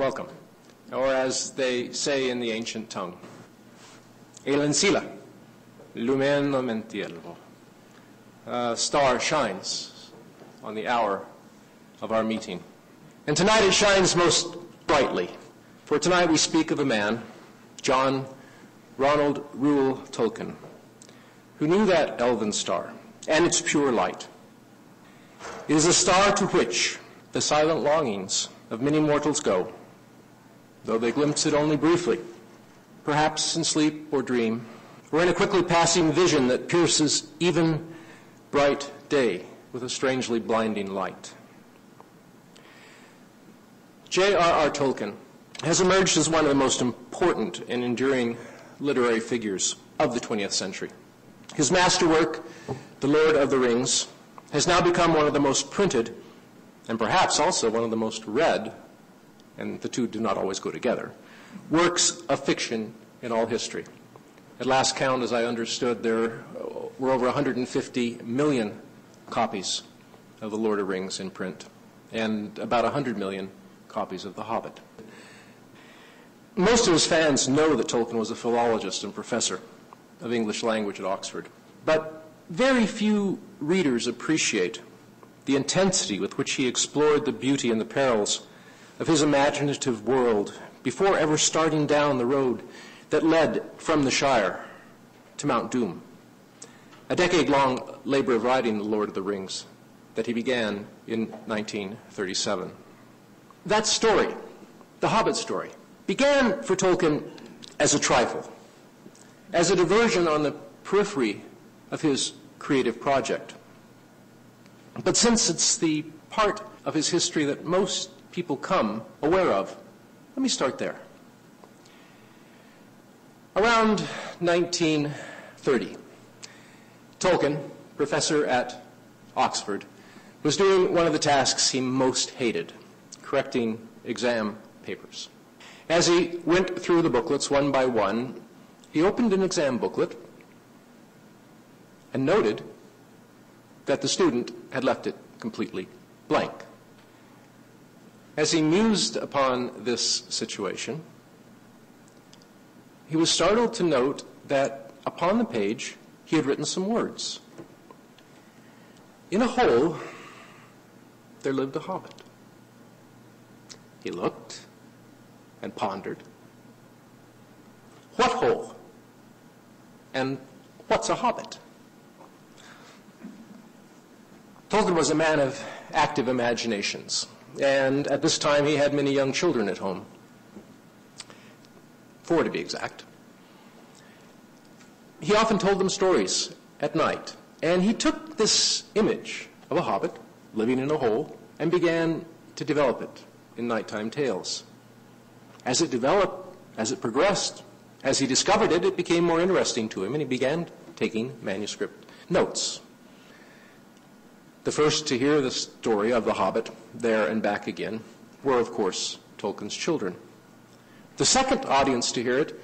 welcome. Or as they say in the ancient tongue, Elen síla, lúmenn' omentielvo. A star shines on the hour of our meeting. And tonight it shines most brightly. For tonight we speak of a man, John Ronald Reuel Tolkien, who knew that elven star and its pure light. It is a star to which the silent longings of many mortals go, though they glimpse it only briefly, perhaps in sleep or dream, or in a quickly passing vision that pierces even bright day with a strangely blinding light. J.R.R. Tolkien has emerged as one of the most important and enduring literary figures of the 20th century. His masterwork, The Lord of the Rings, has now become one of the most printed and perhaps also one of the most read, and the two do not always go together, works of fiction in all history. At last count, as I understood, there were over 150 million copies of The Lord of the Rings in print and about 100 million copies of The Hobbit. Most of his fans know that Tolkien was a philologist and professor of English language at Oxford, but very few readers appreciate the intensity with which he explored the beauty and the perils of his imaginative world before ever starting down the road that led from the Shire to Mount Doom. A decade long labor of writing The Lord of the Rings that he began in 1937. That story, the Hobbit story, began for Tolkien as a trifle, as a diversion on the periphery of his creative project. But since it's the part of his history that most people come aware of, let me start there. Around 1930, Tolkien, professor at Oxford, was doing one of the tasks he most hated, correcting exam papers. As he went through the booklets one by one, he opened an exam booklet and noted that the student had left it completely blank. As he mused upon this situation, he was startled to note that upon the page he had written some words. In a hole, there lived a hobbit. He looked and pondered. What hole? And what's a hobbit? Tolkien was a man of active imaginations, and at this time he had many young children at home, four to be exact. He often told them stories at night, and he took this image of a hobbit living in a hole and began to develop it in nighttime tales. As it developed, as it progressed, as he discovered it, it became more interesting to him, and he began taking manuscript notes. The first to hear the story of the Hobbit, there and back again, were, of course, Tolkien's children. The second audience to hear it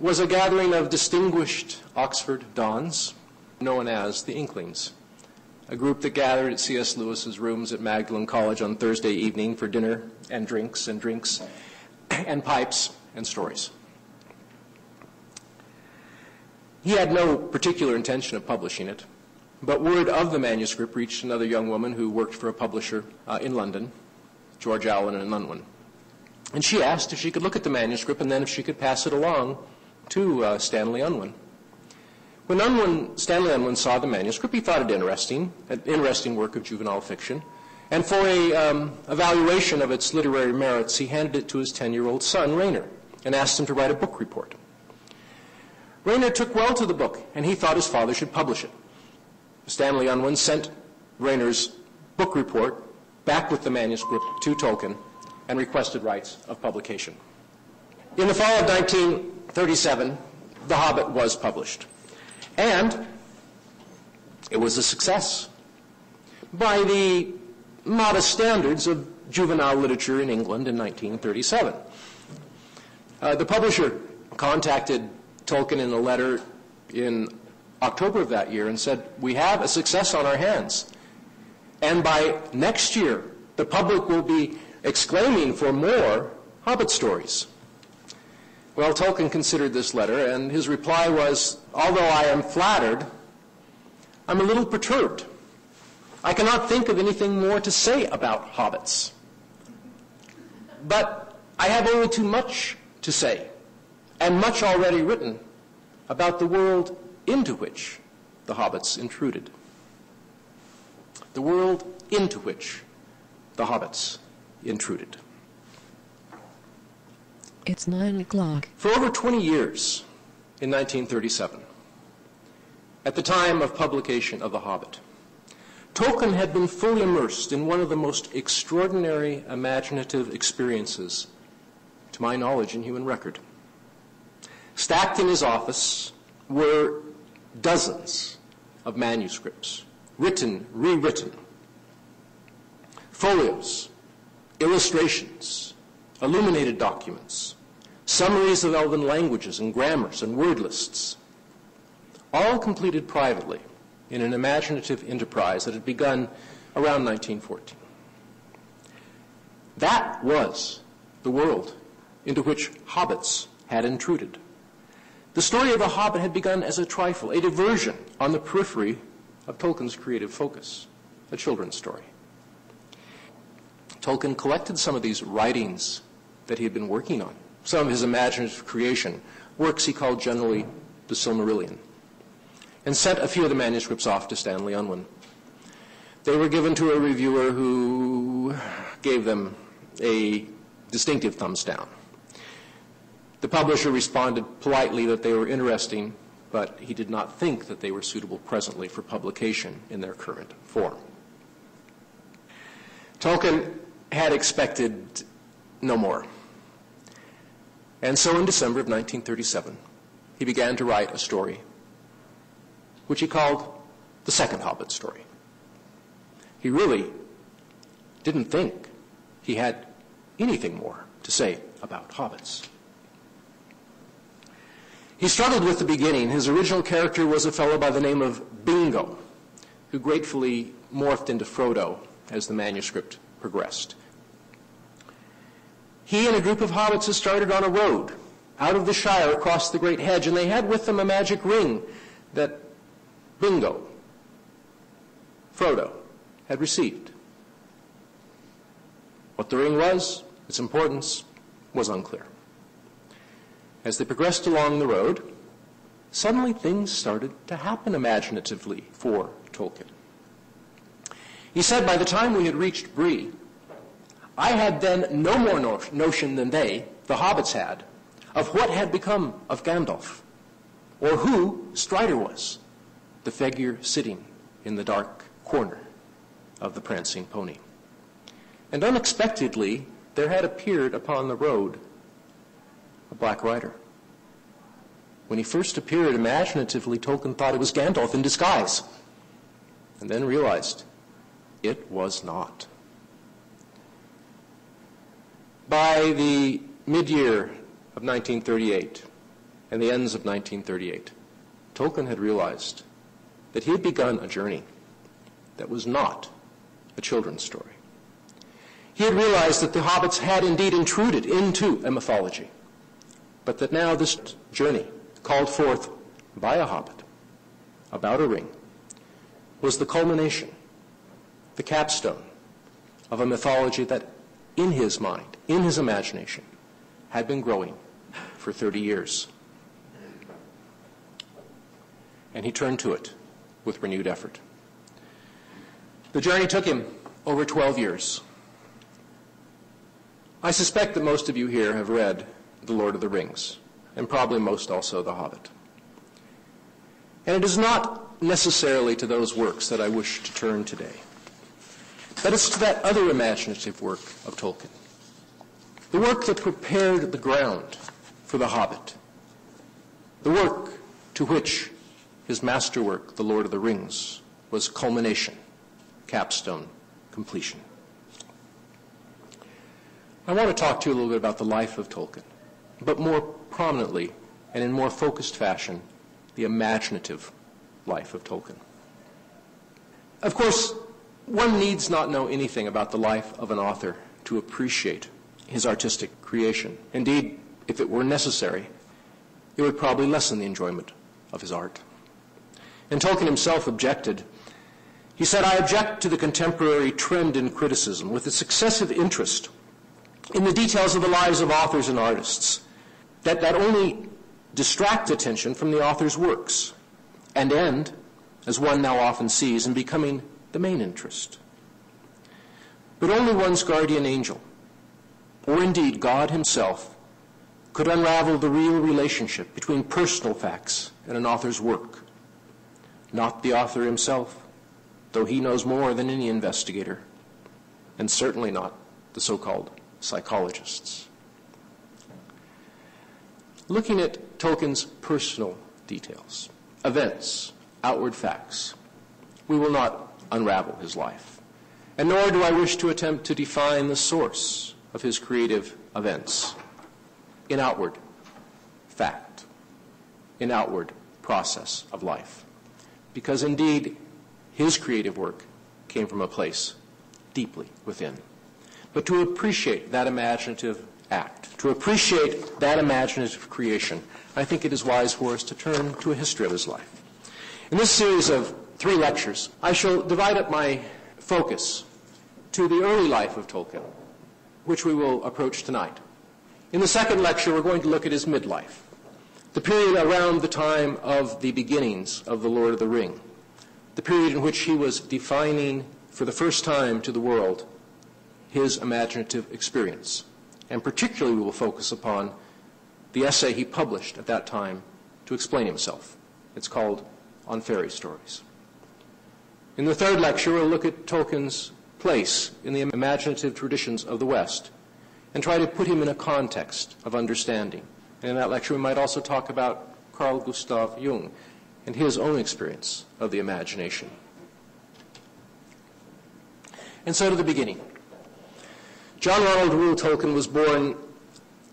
was a gathering of distinguished Oxford dons, known as the Inklings, a group that gathered at C.S. Lewis's rooms at Magdalen College on Thursday evening for dinner and drinks and drinks and pipes and stories. He had no particular intention of publishing it. But word of the manuscript reached another young woman who worked for a publisher uh, in London, George Allen and Unwin. And she asked if she could look at the manuscript and then if she could pass it along to uh, Stanley Unwin. When Unwin, Stanley Unwin saw the manuscript, he thought it interesting, an interesting work of juvenile fiction. And for a um, evaluation of its literary merits, he handed it to his 10-year-old son, Rayner, and asked him to write a book report. Rayner took well to the book, and he thought his father should publish it. Stanley Unwin sent Rayner's book report back with the manuscript to Tolkien and requested rights of publication. In the fall of 1937, The Hobbit was published. And it was a success by the modest standards of juvenile literature in England in 1937. Uh, the publisher contacted Tolkien in a letter in October of that year and said, we have a success on our hands. And by next year, the public will be exclaiming for more Hobbit stories. Well, Tolkien considered this letter, and his reply was, Although I am flattered, I'm a little perturbed. I cannot think of anything more to say about hobbits. But I have only too much to say, and much already written, about the world into which the hobbits intruded. The world into which the hobbits intruded. It's nine o'clock. For over 20 years, in 1937, at the time of publication of The Hobbit, Tolkien had been fully immersed in one of the most extraordinary imaginative experiences, to my knowledge, in human record. Stacked in his office were dozens of manuscripts, written, rewritten, folios, illustrations, illuminated documents, summaries of elven languages and grammars and word lists, all completed privately in an imaginative enterprise that had begun around 1914. That was the world into which hobbits had intruded. The story of the hobbit had begun as a trifle, a diversion on the periphery of Tolkien's creative focus, a children's story. Tolkien collected some of these writings that he had been working on some of his imaginative creation, works he called generally the Silmarillion, and sent a few of the manuscripts off to Stanley Unwin. They were given to a reviewer who gave them a distinctive thumbs down. The publisher responded politely that they were interesting, but he did not think that they were suitable presently for publication in their current form. Tolkien had expected no more. And so in December of 1937, he began to write a story which he called the second Hobbit story. He really didn't think he had anything more to say about hobbits. He struggled with the beginning. His original character was a fellow by the name of Bingo, who gratefully morphed into Frodo as the manuscript progressed he and a group of hobbits had started on a road out of the Shire across the great hedge, and they had with them a magic ring that Bingo, Frodo, had received. What the ring was, its importance, was unclear. As they progressed along the road, suddenly things started to happen imaginatively for Tolkien. He said by the time we had reached Bree, I had then no more no- notion than they, the hobbits, had of what had become of Gandalf, or who Strider was, the figure sitting in the dark corner of the prancing pony. And unexpectedly, there had appeared upon the road a black rider. When he first appeared imaginatively, Tolkien thought it was Gandalf in disguise, and then realized it was not. By the mid-year of 1938 and the ends of 1938, Tolkien had realized that he had begun a journey that was not a children's story. He had realized that the hobbits had indeed intruded into a mythology, but that now this journey, called forth by a hobbit, about a ring, was the culmination, the capstone of a mythology that in his mind, in his imagination, had been growing for 30 years. And he turned to it with renewed effort. The journey took him over 12 years. I suspect that most of you here have read The Lord of the Rings, and probably most also The Hobbit. And it is not necessarily to those works that I wish to turn today. But it's to that other imaginative work of Tolkien, the work that prepared the ground for The Hobbit, the work to which his masterwork, The Lord of the Rings, was culmination, capstone, completion. I want to talk to you a little bit about the life of Tolkien, but more prominently and in more focused fashion, the imaginative life of Tolkien. Of course, one needs not know anything about the life of an author to appreciate his artistic creation. Indeed, if it were necessary, it would probably lessen the enjoyment of his art. And Tolkien himself objected. He said, I object to the contemporary trend in criticism with its excessive interest in the details of the lives of authors and artists that, that only distract attention from the author's works and end, as one now often sees, in becoming the main interest. But only one's guardian angel, or indeed God himself, could unravel the real relationship between personal facts and an author's work. Not the author himself, though he knows more than any investigator, and certainly not the so-called psychologists. Looking at Tolkien's personal details, events, outward facts, we will not unravel his life. And nor do I wish to attempt to define the source of his creative events in outward fact, in outward process of life. Because indeed, his creative work came from a place deeply within. But to appreciate that imaginative act, to appreciate that imaginative creation, I think it is wise for us to turn to a history of his life. In this series of three lectures, I shall divide up my focus to the early life of Tolkien, which we will approach tonight. In the second lecture, we're going to look at his midlife, the period around the time of the beginnings of The Lord of the Ring, the period in which he was defining for the first time to the world his imaginative experience. And particularly we will focus upon the essay he published at that time to explain himself. It's called On Fairy Stories. In the third lecture, we'll look at Tolkien's place in the imaginative traditions of the West and try to put him in a context of understanding. And in that lecture, we might also talk about Carl Gustav Jung and his own experience of the imagination. And so to the beginning. John Ronald Reuel Tolkien was born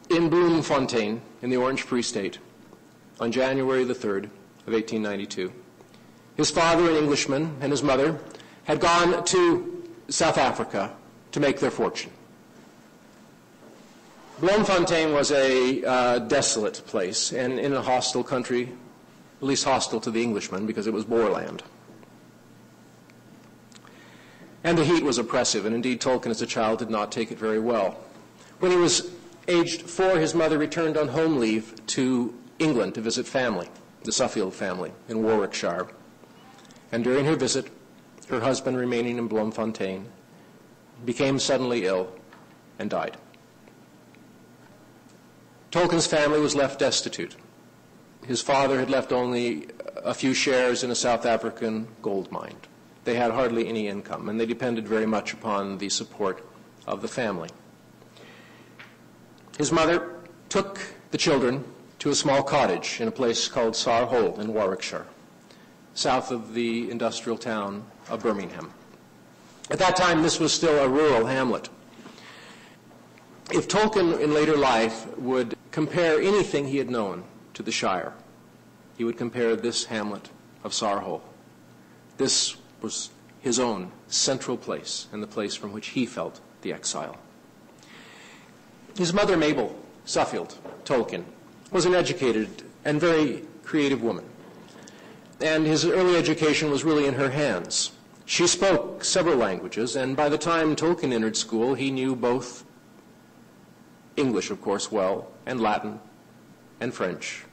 in Bloemfontein in the Orange Free State on January the 3rd of 1892. His father, an Englishman, and his mother had gone to South Africa to make their fortune. Bloemfontein was a uh, desolate place and in a hostile country, at least hostile to the Englishmen because it was Boer land. And the heat was oppressive, and indeed Tolkien as a child did not take it very well. When he was aged four, his mother returned on home leave to England to visit family, the Suffield family in Warwickshire. And during her visit, her husband remaining in Bloemfontein became suddenly ill and died. Tolkien's family was left destitute. His father had left only a few shares in a South African gold mine they had hardly any income, and they depended very much upon the support of the family. His mother took the children to a small cottage in a place called Sarehole in Warwickshire, south of the industrial town of Birmingham. At that time, this was still a rural hamlet. If Tolkien in later life would compare anything he had known to the Shire, he would compare this hamlet of Sarehole. This was his own central place and the place from which he felt the exile. His mother, Mabel Suffield Tolkien, was an educated and very creative woman. And his early education was really in her hands. She spoke several languages, and by the time Tolkien entered school, he knew both English, of course, well, and Latin, and French,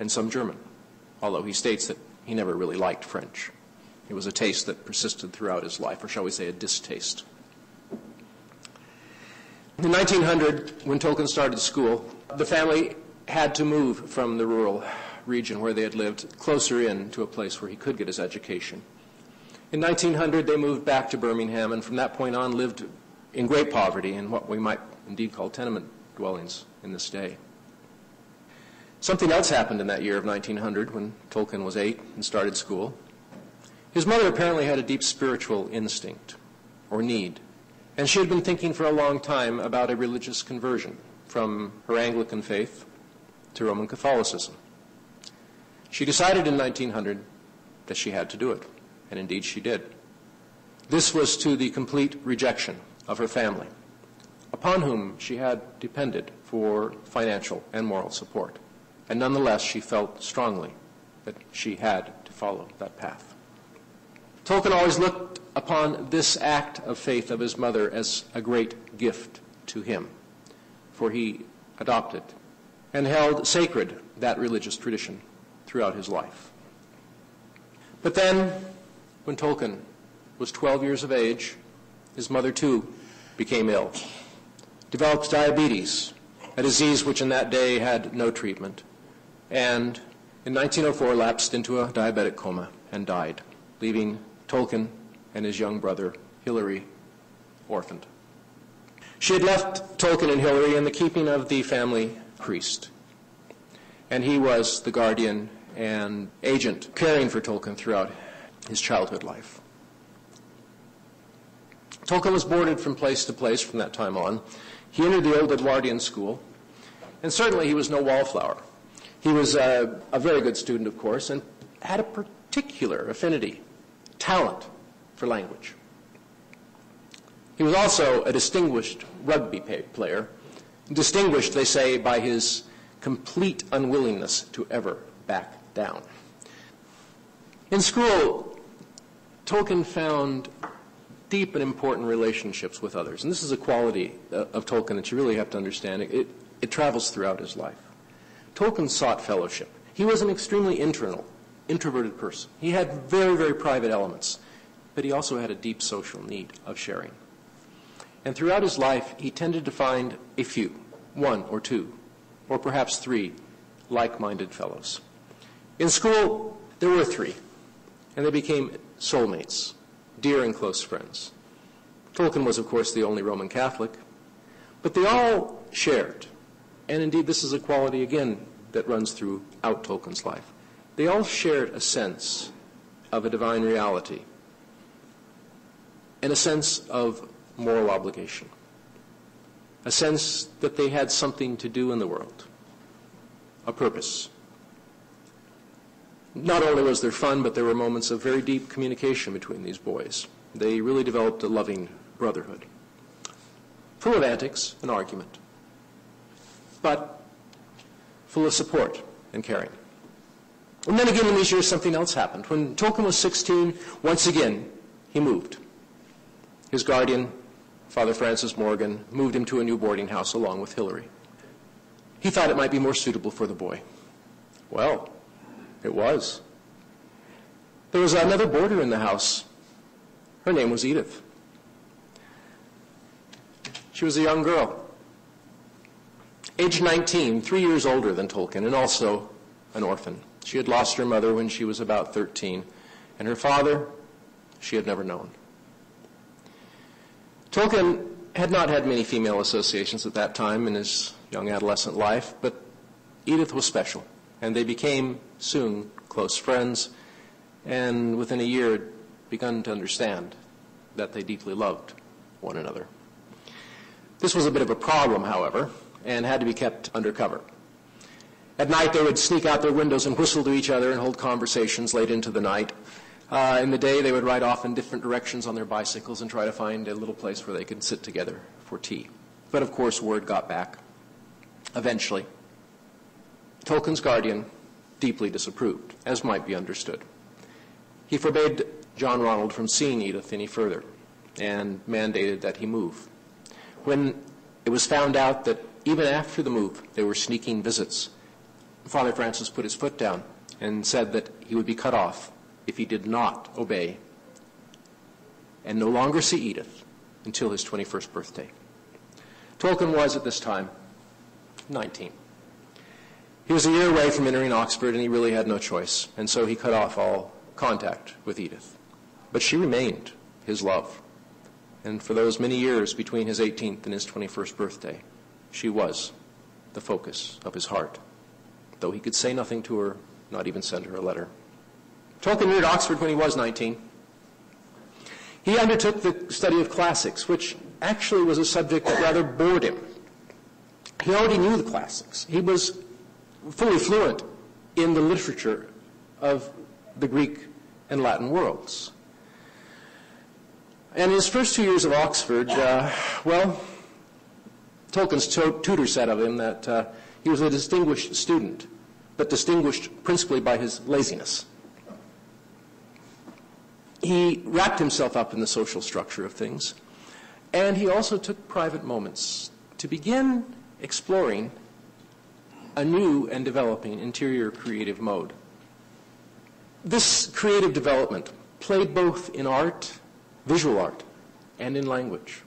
and some German, although he states that he never really liked French. It was a taste that persisted throughout his life, or shall we say a distaste. In 1900, when Tolkien started school, the family had to move from the rural region where they had lived closer in to a place where he could get his education. In 1900, they moved back to Birmingham, and from that point on lived in great poverty in what we might indeed call tenement dwellings in this day. Something else happened in that year of 1900 when Tolkien was eight and started school. His mother apparently had a deep spiritual instinct or need, and she had been thinking for a long time about a religious conversion from her Anglican faith to Roman Catholicism. She decided in 1900 that she had to do it, and indeed she did. This was to the complete rejection of her family, upon whom she had depended for financial and moral support. And nonetheless, she felt strongly that she had to follow that path. Tolkien always looked upon this act of faith of his mother as a great gift to him, for he adopted and held sacred that religious tradition throughout his life. But then, when Tolkien was 12 years of age, his mother too became ill, developed diabetes, a disease which in that day had no treatment, and in 1904 lapsed into a diabetic coma and died, leaving Tolkien and his young brother, Hilary, orphaned. She had left Tolkien and Hilary in the keeping of the family priest, and he was the guardian and agent caring for Tolkien throughout his childhood life. Tolkien was boarded from place to place from that time on. He entered the old Edwardian school, and certainly he was no wallflower. He was a, a very good student, of course, and had a particular affinity, talent for language. He was also a distinguished rugby player, distinguished, they say, by his complete unwillingness to ever back down. In school, Tolkien found deep and important relationships with others. And this is a quality uh, of Tolkien that you really have to understand. It, it travels throughout his life. Tolkien sought fellowship. He was an extremely internal, introverted person. He had very, very private elements, but he also had a deep social need of sharing. And throughout his life, he tended to find a few, one or two, or perhaps three, like-minded fellows. In school, there were three, and they became soulmates, dear and close friends. Tolkien was, of course, the only Roman Catholic, but they all shared, and indeed this is a quality, again, that runs throughout Tolkien's life. They all shared a sense of a divine reality and a sense of moral obligation, a sense that they had something to do in the world, a purpose. Not only was there fun, but there were moments of very deep communication between these boys. They really developed a loving brotherhood, full of antics and argument, but full of support and caring. And then again in these years, something else happened. When Tolkien was 16, once again, he moved. His guardian, Father Francis Morgan, moved him to a new boarding house along with Hilary. He thought it might be more suitable for the boy. Well, it was. There was another boarder in the house. Her name was Edith. She was a young girl, aged 19, three years older than Tolkien, and also an orphan. She had lost her mother when she was about 13, and her father she had never known. Tolkien had not had many female associations at that time in his young adolescent life, but Edith was special and they became soon close friends, and within a year had begun to understand that they deeply loved one another. This was a bit of a problem, however, and had to be kept undercover. At night, they would sneak out their windows and whistle to each other and hold conversations late into the night. Uh, in the day, they would ride off in different directions on their bicycles and try to find a little place where they could sit together for tea. But of course, word got back. Eventually, Tolkien's guardian deeply disapproved, as might be understood. He forbade John Ronald from seeing Edith any further and mandated that he move. When it was found out that even after the move they were sneaking visits, Father Francis put his foot down and said that he would be cut off if he did not obey and no longer see Edith until his 21st birthday. Tolkien was at this time 19. He was a year away from entering Oxford, and he really had no choice, and so he cut off all contact with Edith. But she remained his love. And for those many years between his 18th and his 21st birthday, she was the focus of his heart, though he could say nothing to her, not even send her a letter. Tolkien entered Oxford when he was 19. He undertook the study of classics, which actually was a subject that rather bored him. He already knew the classics. He was fully fluent in the literature of the Greek and Latin worlds. And in his first two years of Oxford, uh, well, Tolkien's tu- tutor said of him that uh, he was a distinguished student, but distinguished principally by his laziness. He wrapped himself up in the social structure of things, and he also took private moments to begin exploring a new and developing interior creative mode. This creative development played both in art, visual art, and in language.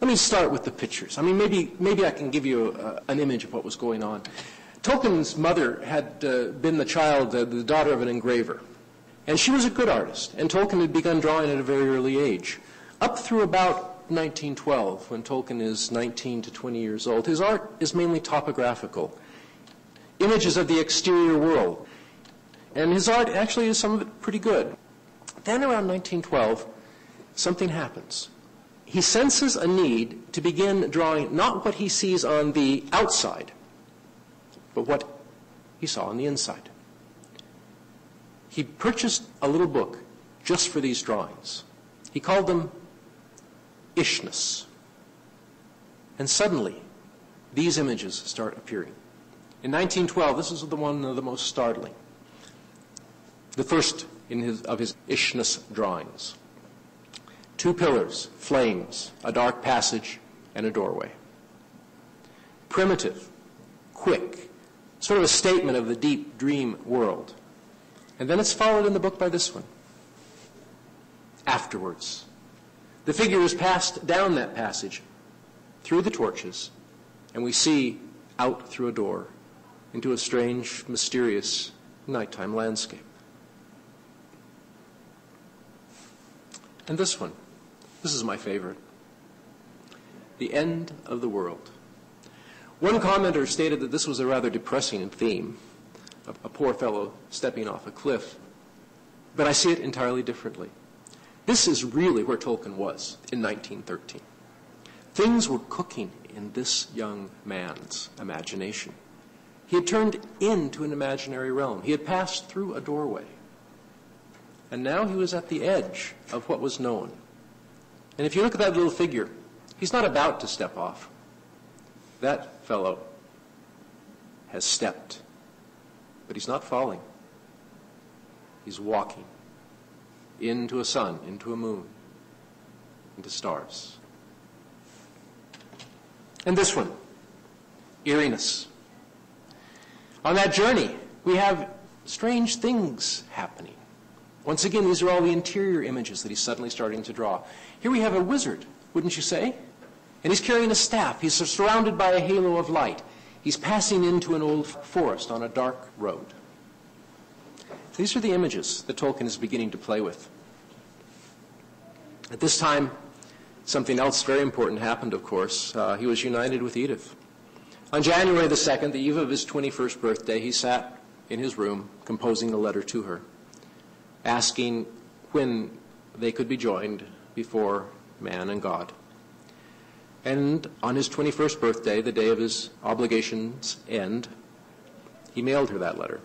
Let me start with the pictures. I mean, maybe, maybe I can give you a, an image of what was going on. Tolkien's mother had uh, been the child, uh, the daughter of an engraver. And she was a good artist, and Tolkien had begun drawing at a very early age. Up through about 1912, when Tolkien is 19 to 20 years old, his art is mainly topographical. Images of the exterior world. And his art actually is some of it pretty good. Then around 1912, something happens. He senses a need to begin drawing not what he sees on the outside, but what he saw on the inside. He purchased a little book just for these drawings. He called them Ishness. And suddenly, these images start appearing. In 1912, this is the one of the most startling. The first in his, of his Ishness drawings. Two pillars, flames, a dark passage, and a doorway. Primitive, quick, sort of a statement of the deep dream world. And then it's followed in the book by this one. Afterwards. The figure is passed down that passage through the torches, and we see out through a door into a strange, mysterious nighttime landscape. And this one. This is my favorite. The end of the world. One commenter stated that this was a rather depressing theme, a, a poor fellow stepping off a cliff. But I see it entirely differently. This is really where Tolkien was in 1913. Things were cooking in this young man's imagination. He had turned into an imaginary realm. He had passed through a doorway. And now he was at the edge of what was known. And if you look at that little figure, he's not about to step off. That fellow has stepped, but he's not falling. He's walking into a sun, into a moon, into stars. And this one, eeriness. On that journey, we have strange things happening. Once again, these are all the interior images that he's suddenly starting to draw. Here we have a wizard, wouldn't you say? And he's carrying a staff. He's surrounded by a halo of light. He's passing into an old forest on a dark road. These are the images that Tolkien is beginning to play with. At this time, something else very important happened, of course. Uh, he was united with Edith. On January the 2nd, the eve of his 21st birthday, he sat in his room composing a letter to her, asking when they could be joined before man and God. And on his 21st birthday, the day of his obligations end, he mailed her that letter.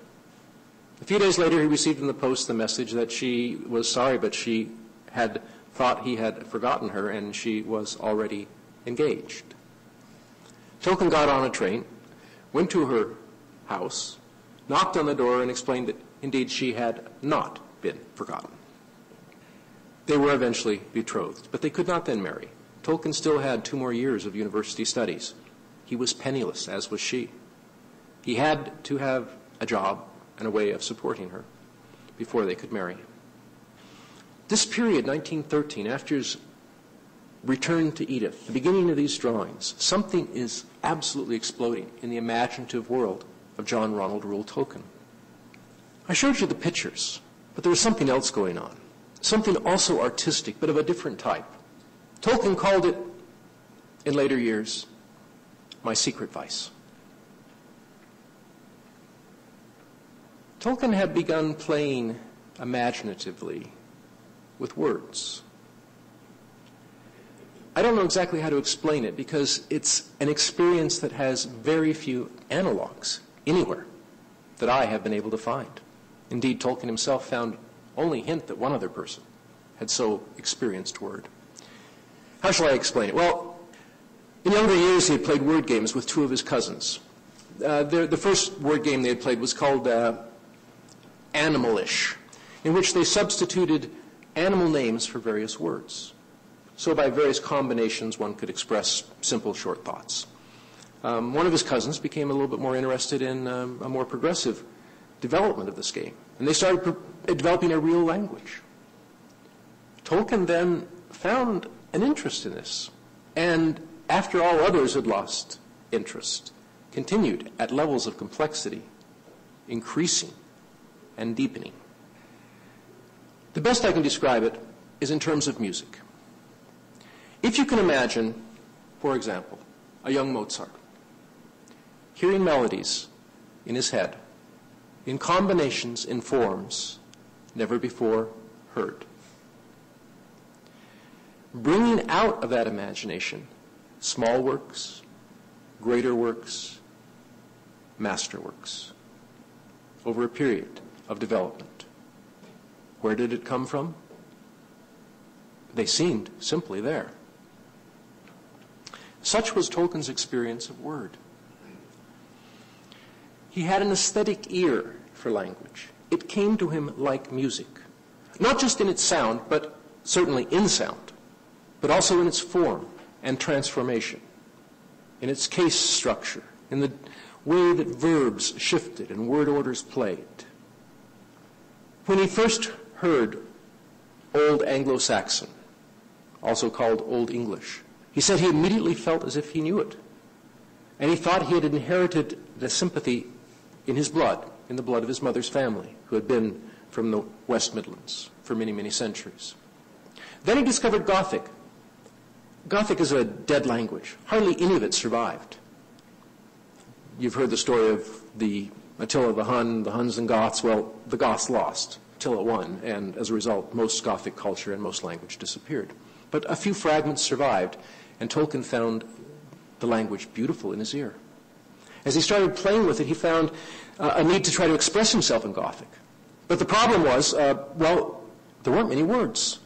A few days later, he received in the post the message that she was sorry, but she had thought he had forgotten her and she was already engaged. Tolkien got on a train, went to her house, knocked on the door, and explained that indeed she had not been forgotten. They were eventually betrothed, but they could not then marry. Tolkien still had two more years of university studies. He was penniless, as was she. He had to have a job and a way of supporting her before they could marry. This period, 1913, after his return to Edith, the beginning of these drawings, something is absolutely exploding in the imaginative world of John Ronald Reuel Tolkien. I showed you the pictures, but there was something else going on, something also artistic, but of a different type. Tolkien called it, in later years, my secret vice. Tolkien had begun playing imaginatively with words. I don't know exactly how to explain it because it's an experience that has very few analogs anywhere that I have been able to find. Indeed, Tolkien himself found only hint that one other person had so experienced word. How shall I explain it? Well, In younger years, he had played word games with two of his cousins. Uh, the first word game they had played was called uh, Animalish, in which they substituted animal names for various words. So by various combinations, one could express simple, short thoughts. Um, one of his cousins became a little bit more interested in um, a more progressive development of this game, and they started developing a real language. Tolkien then found an interest in this, and after all others had lost interest, continued at levels of complexity, increasing and deepening. The best I can describe it is in terms of music. If you can imagine, for example, a young Mozart hearing melodies in his head in combinations, in forms never before heard. Bringing out of that imagination small works, greater works, masterworks over a period of development. Where did it come from? They seemed simply there. Such was Tolkien's experience of word. He had an aesthetic ear for language. It came to him like music, not just in its sound, but certainly in sound, but also in its form and transformation, in its case structure, in the way that verbs shifted and word orders played. When he first heard Old Anglo-Saxon, also called Old English, he said he immediately felt as if he knew it. And he thought he had inherited the sympathy in his blood, in the blood of his mother's family, who had been from the West Midlands for many, many centuries. Then he discovered Gothic. Gothic is a dead language. Hardly any of it survived. You've heard the story of the Attila the Hun, the Huns and Goths. Well, the Goths lost. Attila won, and as a result, most Gothic culture and most language disappeared. But a few fragments survived, and Tolkien found the language beautiful in his ear. As he started playing with it, he found uh, a need to try to express himself in Gothic. But the problem was, uh, well, there weren't many words.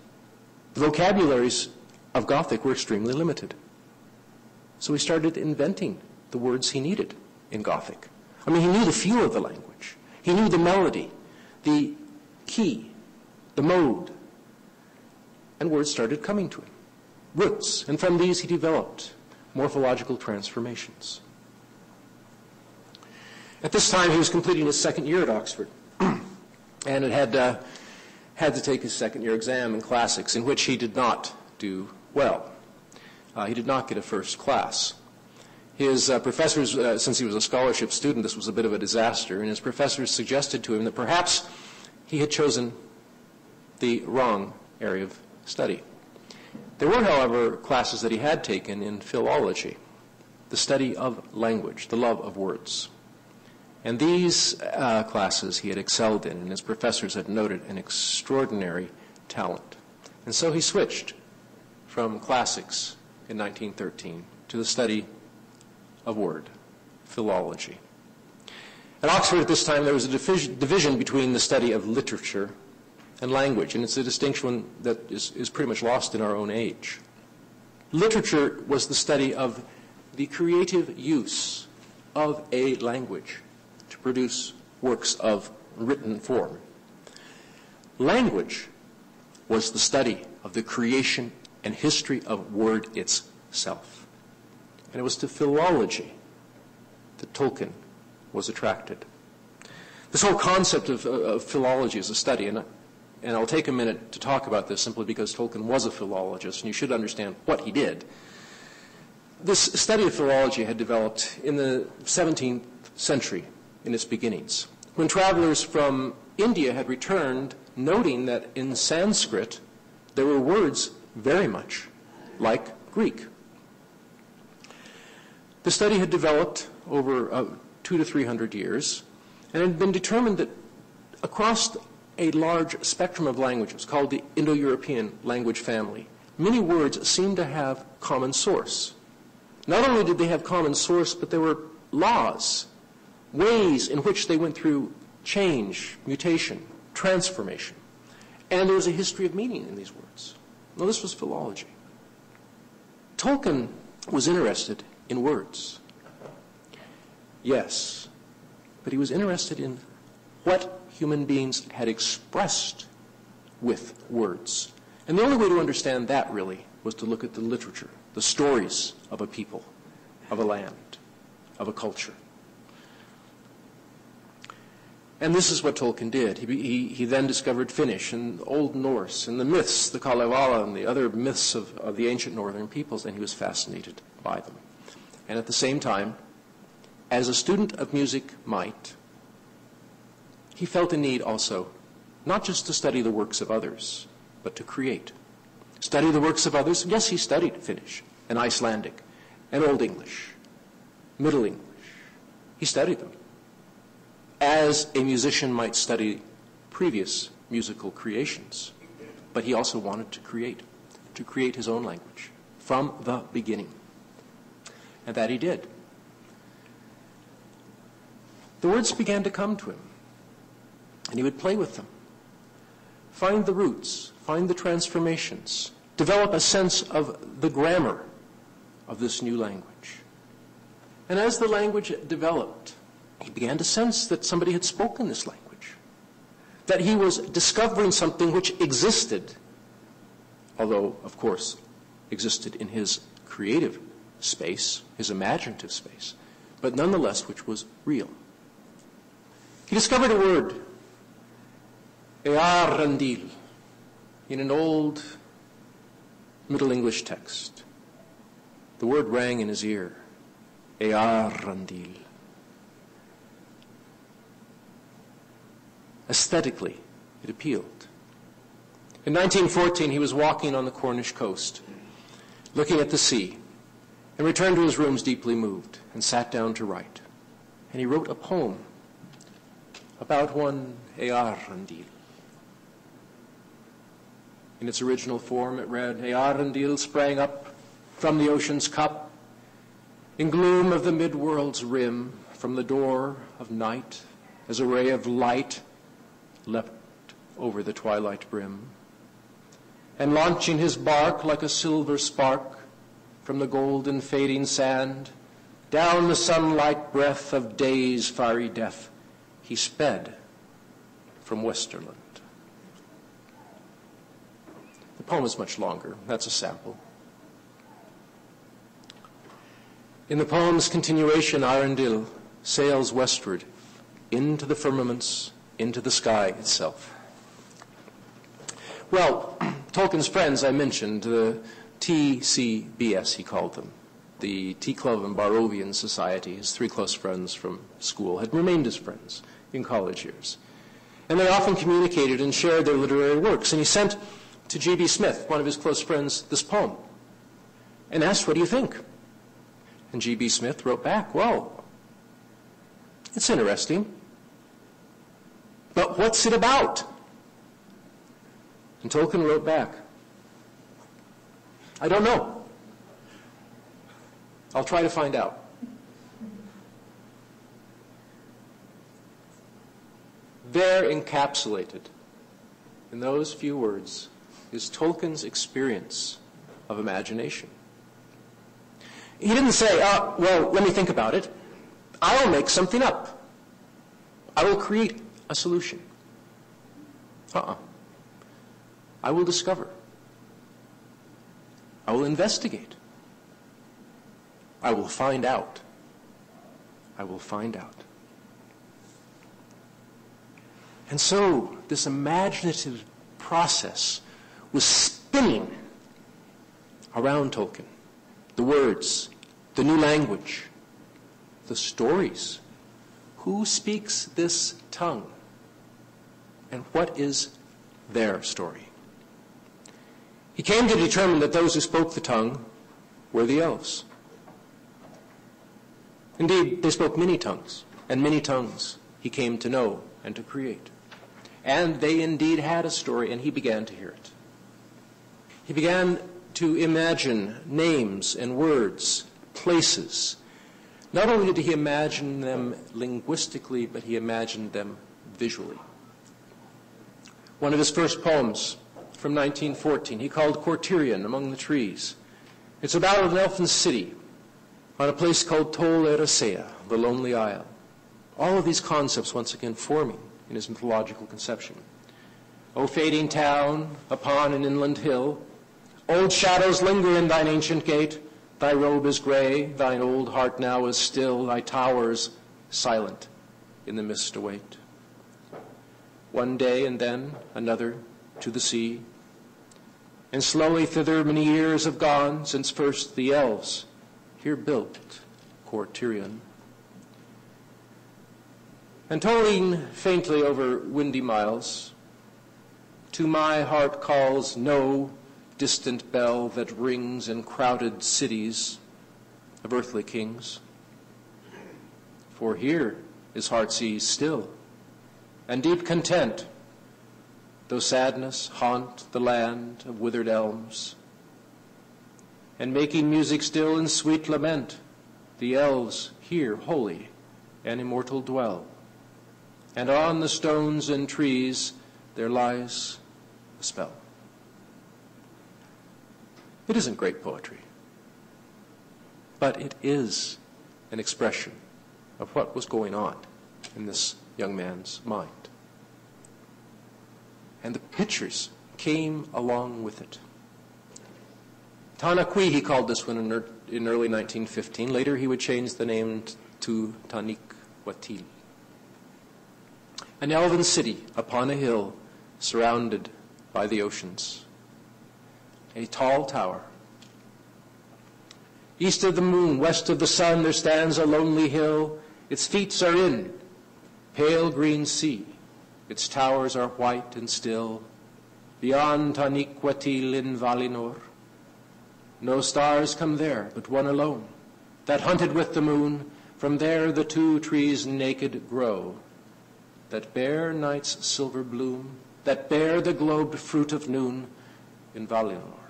The vocabularies of Gothic were extremely limited. So he started inventing the words he needed in Gothic. I mean, he knew the feel of the language. He knew the melody, the key, the mode. And words started coming to him. Roots. And from these he developed morphological transformations. At this time, he was completing his second year at Oxford and had, uh, had to take his second year exam in classics, in which he did not do well. Uh, he did not get a first class. His uh, professors, uh, since he was a scholarship student, this was a bit of a disaster, and his professors suggested to him that perhaps he had chosen the wrong area of study. There were, however, classes that he had taken in philology, the study of language, the love of words. And these uh, classes he had excelled in, and his professors had noted an extraordinary talent. And so he switched from classics in 1913 to the study of word, philology. At Oxford at this time, there was a division between the study of literature and language, and it's a distinction that is, is pretty much lost in our own age. Literature was the study of the creative use of a language to produce works of written form. Language was the study of the creation and history of word itself. And it was to philology that Tolkien was attracted. This whole concept of, uh, of philology is a study, and, and I'll take a minute to talk about this simply because Tolkien was a philologist, and you should understand what he did. This study of philology had developed in the 17th century in its beginnings, when travelers from India had returned, noting that in Sanskrit there were words very much like Greek. The study had developed over uh, two to three hundred years, and it had been determined that across a large spectrum of languages called the Indo-European language family, many words seemed to have common source. Not only did they have common source, but there were laws ways in which they went through change, mutation, transformation. And there was a history of meaning in these words. Now, this was philology. Tolkien was interested in words. Yes, but he was interested in what human beings had expressed with words. And the only way to understand that, really, was to look at the literature, the stories of a people, of a land, of a culture. And this is what Tolkien did. He, he, he, then discovered Finnish and Old Norse and the myths, the Kalevala and the other myths of, of the ancient northern peoples, and he was fascinated by them. And at the same time, as a student of music might, he felt a need also not just to study the works of others, but to create. Study the works of others. Yes, he studied Finnish and Icelandic and Old English, Middle English. He studied them as a musician might study previous musical creations. But he also wanted to create, to create his own language from the beginning. And that he did. The words began to come to him, and he would play with them. Find the roots, find the transformations, develop a sense of the grammar of this new language. And as the language developed, he began to sense that somebody had spoken this language, that he was discovering something which existed, although, of course, existed in his creative space, his imaginative space, but nonetheless which was real. He discovered a word, Earendil, in an old Middle English text. The word rang in his ear, Earendil. Aesthetically, it appealed. In 1914, he was walking on the Cornish coast, looking at the sea, and returned to his rooms deeply moved and sat down to write. And he wrote a poem about one Earendil. In its original form, it read, Earendil sprang up from the ocean's cup, in gloom of the mid-world's rim, from the door of night, as a ray of light leapt over the twilight brim. And launching his bark like a silver spark from the golden fading sand, down the sunlight breath of day's fiery death, he sped from Westerland. The poem is much longer. That's a sample. In the poem's continuation, Eärendil sails westward into the firmaments into the sky itself. Well, Tolkien's friends, I mentioned, the TCBS, he called them, the Tea-Club and Barrovian Society, his three close friends from school, had remained his friends in college years. And they often communicated and shared their literary works. And he sent to G.B. Smith, one of his close friends, this poem and asked, What do you think? And G.B. Smith wrote back, Well, it's interesting. But what's it about? And Tolkien wrote back, I don't know. I'll try to find out. There encapsulated in those few words is Tolkien's experience of imagination. He didn't say, uh, well, let me think about it. I'll make something up. I will create a solution. Uh-uh. I will discover. I will investigate. I will find out. I will find out. And so this imaginative process was spinning around Tolkien. The words, the new language, the stories. Who speaks this tongue? And what is their story. He came to determine that those who spoke the tongue were the elves. Indeed, they spoke many tongues, and many tongues he came to know and to create. And they indeed had a story, and he began to hear it. He began to imagine names and words, places. Not only did he imagine them linguistically, but he imagined them visually one of his first poems from 1914. He called Kortirion Among the Trees. It's about an elfin city on a place called Tol Eressëa, the Lonely Isle. All of these concepts once again forming in his mythological conception. O fading town upon an inland hill, old shadows linger in thine ancient gate. Thy robe is gray, thine old heart now is still, thy towers silent in the mist await. One day and then another to the sea, and slowly thither many years have gone since first the elves here built Kortirion. And tolling faintly over windy miles, to my heart calls no distant bell that rings in crowded cities of earthly kings. For here is heart's ease still, and deep content, though sadness haunt the land of withered elms. And making music still in sweet lament, the elves here holy and immortal dwell and on the stones and trees there lies a spell. It isn't great poetry, but it is an expression of what was going on in this young man's mind. And the pictures came along with it. Tanaqui, he called this one in, er, in early 1915. Later, he would change the name to Tanik Watil an elven city upon a hill surrounded by the oceans. A tall tower. East of the moon, west of the sun, there stands a lonely hill. Its feet are in pale green sea. Its towers are white and still. Beyond Taniquetil in Valinor. No stars come there, but one alone, that hunted with the moon. From there the two trees naked grow that bear night's silver bloom, that bear the globed fruit of noon in Valinor.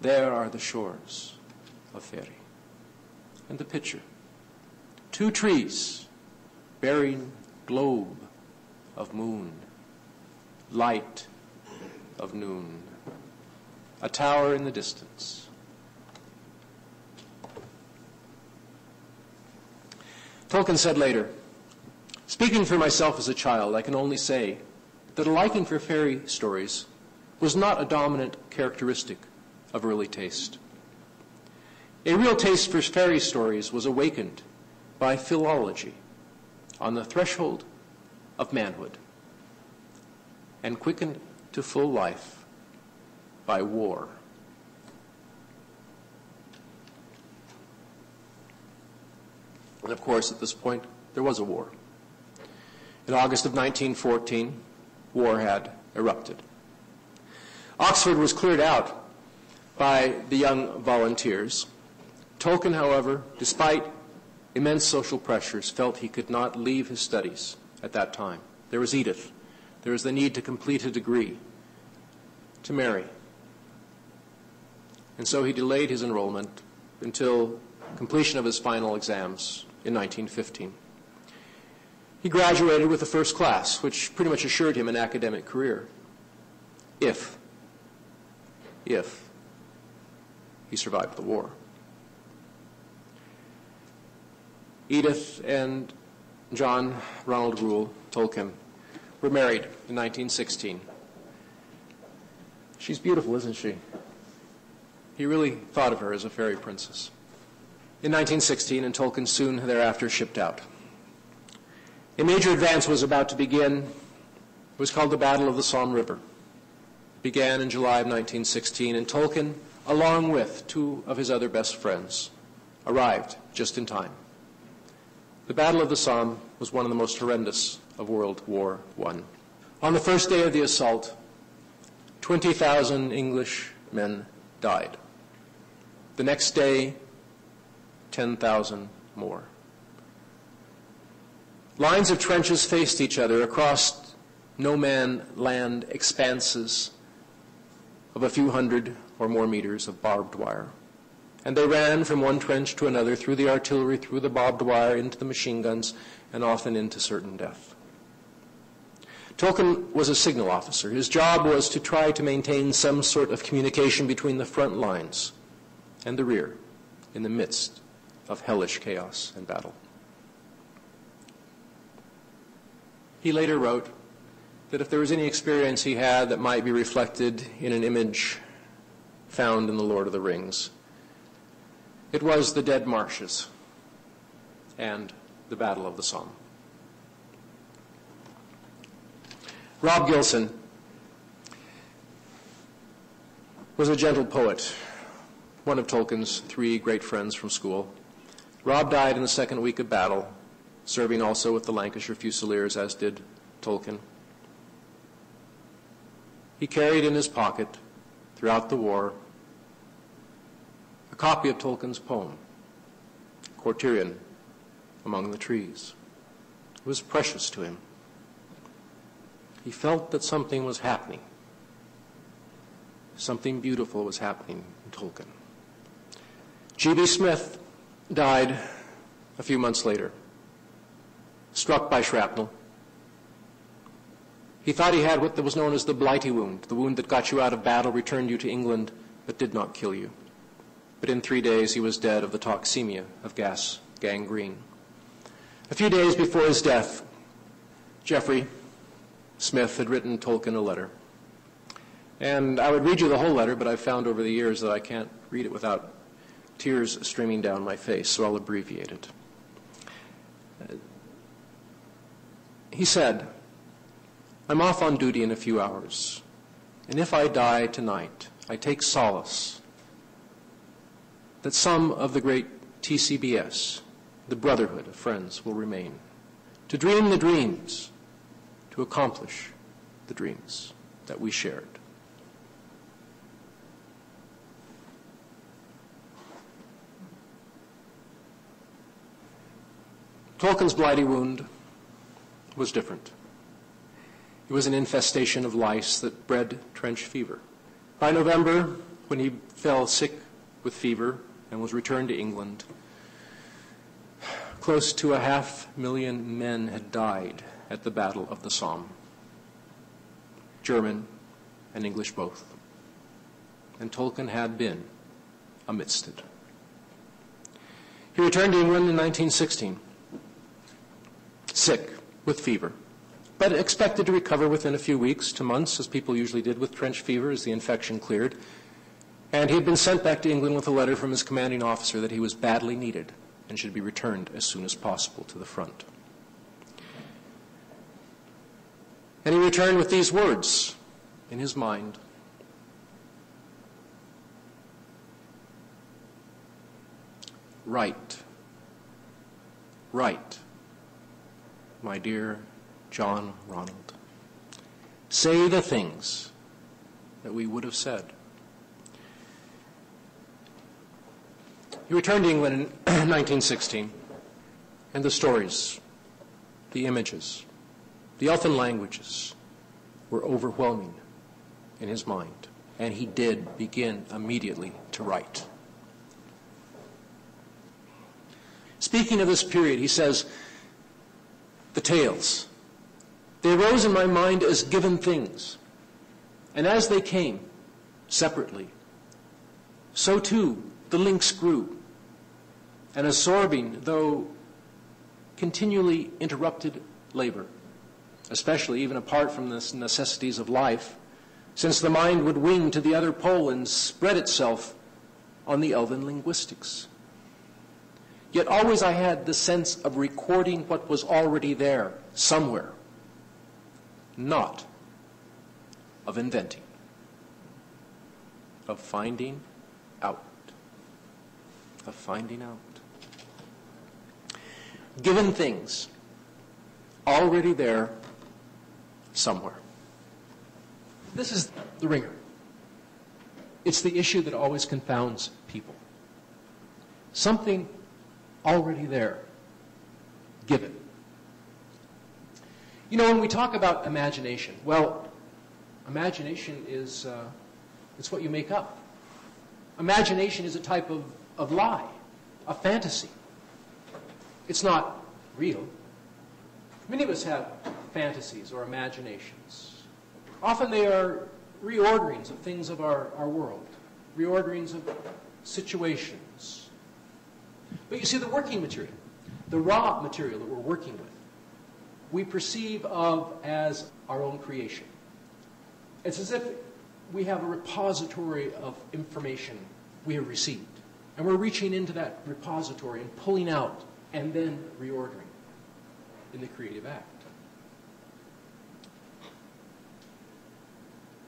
There are the shores of Faery. And the picture. Two trees bearing globe of moon, light of noon, a tower in the distance. Tolkien said later, Speaking for myself as a child, I can only say that a liking for fairy stories was not a dominant characteristic of early taste. A real taste for fairy stories was awakened by philology on the threshold of manhood and quickened to full life by war. And of course, at this point, there was a war. In August of 1914, war had erupted. Oxford was cleared out by the young volunteers. Tolkien, however, despite immense social pressures, felt he could not leave his studies at that time. There was Edith. There was the need to complete a degree, to marry. And so he delayed his enrollment until completion of his final exams in 1915. He graduated with a first class, which pretty much assured him an academic career. If, if he survived the war. Edith and John Ronald Reuel Tolkien were married in 1916. She's beautiful, isn't she? He really thought of her as a fairy princess. In 1916, and Tolkien soon thereafter shipped out. A major advance was about to begin. It was called the Battle of the Somme River. It began in July of 1916, and Tolkien, along with two of his other best friends, arrived just in time. The Battle of the Somme was one of the most horrendous of World War I. On the first day of the assault, 20,000 English men died. The next day, 10,000 more. Lines of trenches faced each other across no man land expanses of a few hundred or more meters of barbed wire. And they ran from one trench to another through the artillery, through the barbed wire, into the machine guns, and often into certain death. Tolkien was a signal officer. His job was to try to maintain some sort of communication between the front lines and the rear in the midst of hellish chaos and battle. He later wrote that if there was any experience he had that might be reflected in an image found in The Lord of the Rings, it was the dead marshes and the Battle of the Somme. Rob Gilson was a gentle poet, one of Tolkien's three great friends from school. Rob died in the second week of battle, serving also with the Lancashire Fusiliers, as did Tolkien. He carried in his pocket, throughout the war, a copy of Tolkien's poem, Kortirion Among the Trees. It was precious to him. He felt that something was happening. Something beautiful was happening in Tolkien. G.B. Smith died a few months later, struck by shrapnel. He thought he had what was known as the Blighty wound, the wound that got you out of battle, returned you to England, but did not kill you. But in three days he was dead of the toxemia of gas gangrene. A few days before his death, Geoffrey Smith had written Tolkien a letter. And I would read you the whole letter, but I've found over the years that I can't read it without tears streaming down my face, so I'll abbreviate it. Uh, he said, I'm off on duty in a few hours, and if I die tonight, I take solace that some of the great TCBS, the brotherhood of friends, will remain, to dream the dreams, to accomplish the dreams that we shared. Tolkien's blighty wound was different. It was an infestation of lice that bred trench fever. By November, when he fell sick with fever and was returned to England, close to a half million men had died at the Battle of the Somme. German and English both. And Tolkien had been amidst it. He returned to England in 1916 sick with fever, but expected to recover within a few weeks to months, as people usually did with trench fever as the infection cleared. And he had been sent back to England with a letter from his commanding officer that he was badly needed and should be returned as soon as possible to the front. And he returned with these words in his mind Right. Right my dear John Ronald. Say the things that we would have said. He returned to England in 1916, and the stories, the images, the elfin languages were overwhelming in his mind, and he did begin immediately to write. Speaking of this period, he says, the tales. They arose in my mind as given things. And as they came, separately, so too the links grew. An absorbing, though continually interrupted labor, especially even apart from the necessities of life, since the mind would wing to the other pole and spread itself on the elven linguistics. Yet always I had the sense of recording what was already there somewhere, not of inventing, of finding of finding out. Given things already there somewhere. This is the ringer. It's the issue that always confounds people. Something already there, given. You know, when we talk about imagination, well, imagination is uh, it's what you make up. Imagination is a type of, of lie, a fantasy. It's not real. Many of us have fantasies or imaginations. Often they are reorderings of things of our, our world, reorderings of situations, But you see, the working material, the raw material that we're working with, we perceive of as our own creation. It's as if we have a repository of information we have received. And we're reaching into that repository and pulling out and then reordering in the creative act.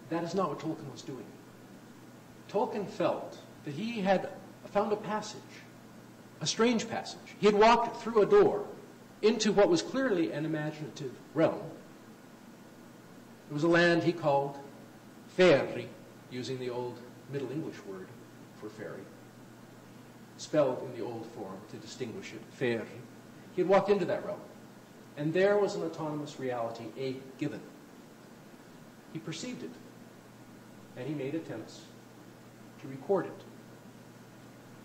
That is not what Tolkien was doing. Tolkien felt that he had found a passage, a strange passage. He had walked through a door into what was clearly an imaginative realm. It was a land he called Faerie, using the old Middle English word for fairy, spelled in the old form to distinguish it, Faerie. He had walked into that realm, and there was an autonomous reality, a given. He perceived it, and he made attempts to record it.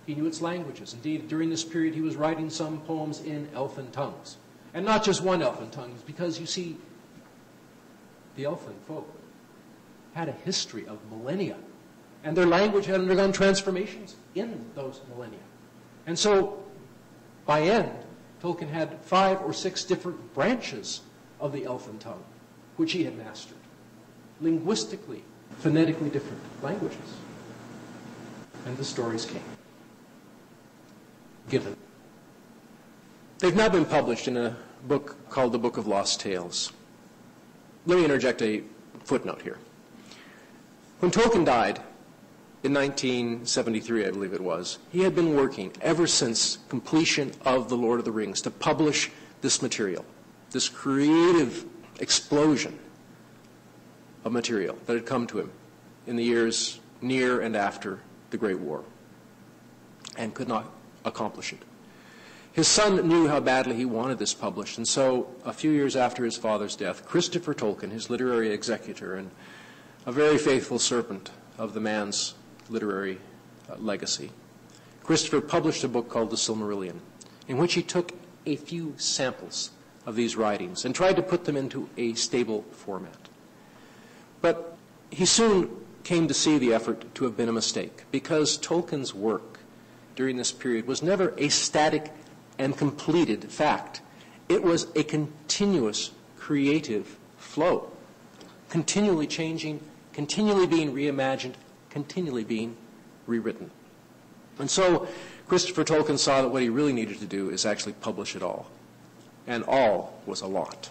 He knew its languages. Indeed, during this period, he was writing some poems in elfin tongues. And not just one elfin tongue, because you see, the elfin folk had a history of millennia, and their language had undergone transformations in those millennia. And so, by end, Tolkien had five or six different branches of the elfin tongue, which he had mastered. Linguistically, phonetically different languages. And the stories came. Given. They've now been published in a book called The Book of Lost Tales. Let me interject a footnote here. When Tolkien died in 1973, I believe it was, he had been working ever since completion of The Lord of the Rings to publish this material, this creative explosion of material that had come to him in the years near and after the Great War and could not accomplish it. His son knew how badly he wanted this published, and so a few years after his father's death, Christopher Tolkien, his literary executor and a very faithful servant of the man's literary uh, legacy, Christopher published a book called The Silmarillion, in which he took a few samples of these writings and tried to put them into a stable format. But he soon came to see the effort to have been a mistake because Tolkien's work during this period was never a static and completed fact. It was a continuous creative flow, continually changing, continually being reimagined, continually being rewritten. And so Christopher Tolkien saw that what he really needed to do is actually publish it all. And all was a lot.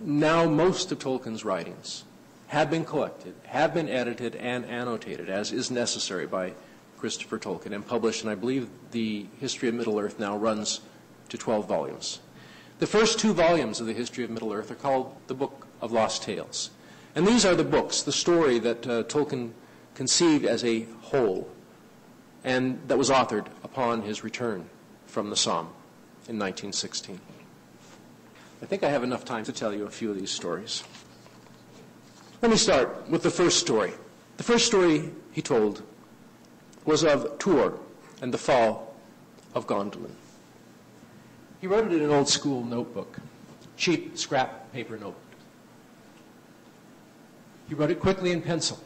Now, most of Tolkien's writings have been collected, have been edited, and annotated, as is necessary by Christopher Tolkien, and published, and I believe the History of Middle-earth now runs to 12 volumes. The first two volumes of the History of Middle-earth are called the Book of Lost Tales. And these are the books, the story that uh, Tolkien conceived as a whole, and that was authored upon his return from the Somme in 1916. I think I have enough time to tell you a few of these stories. Let me start with the first story. The first story he told was of Tuor and the fall of Gondolin. He wrote it in an old school notebook, cheap scrap paper notebook. He wrote it quickly in pencil.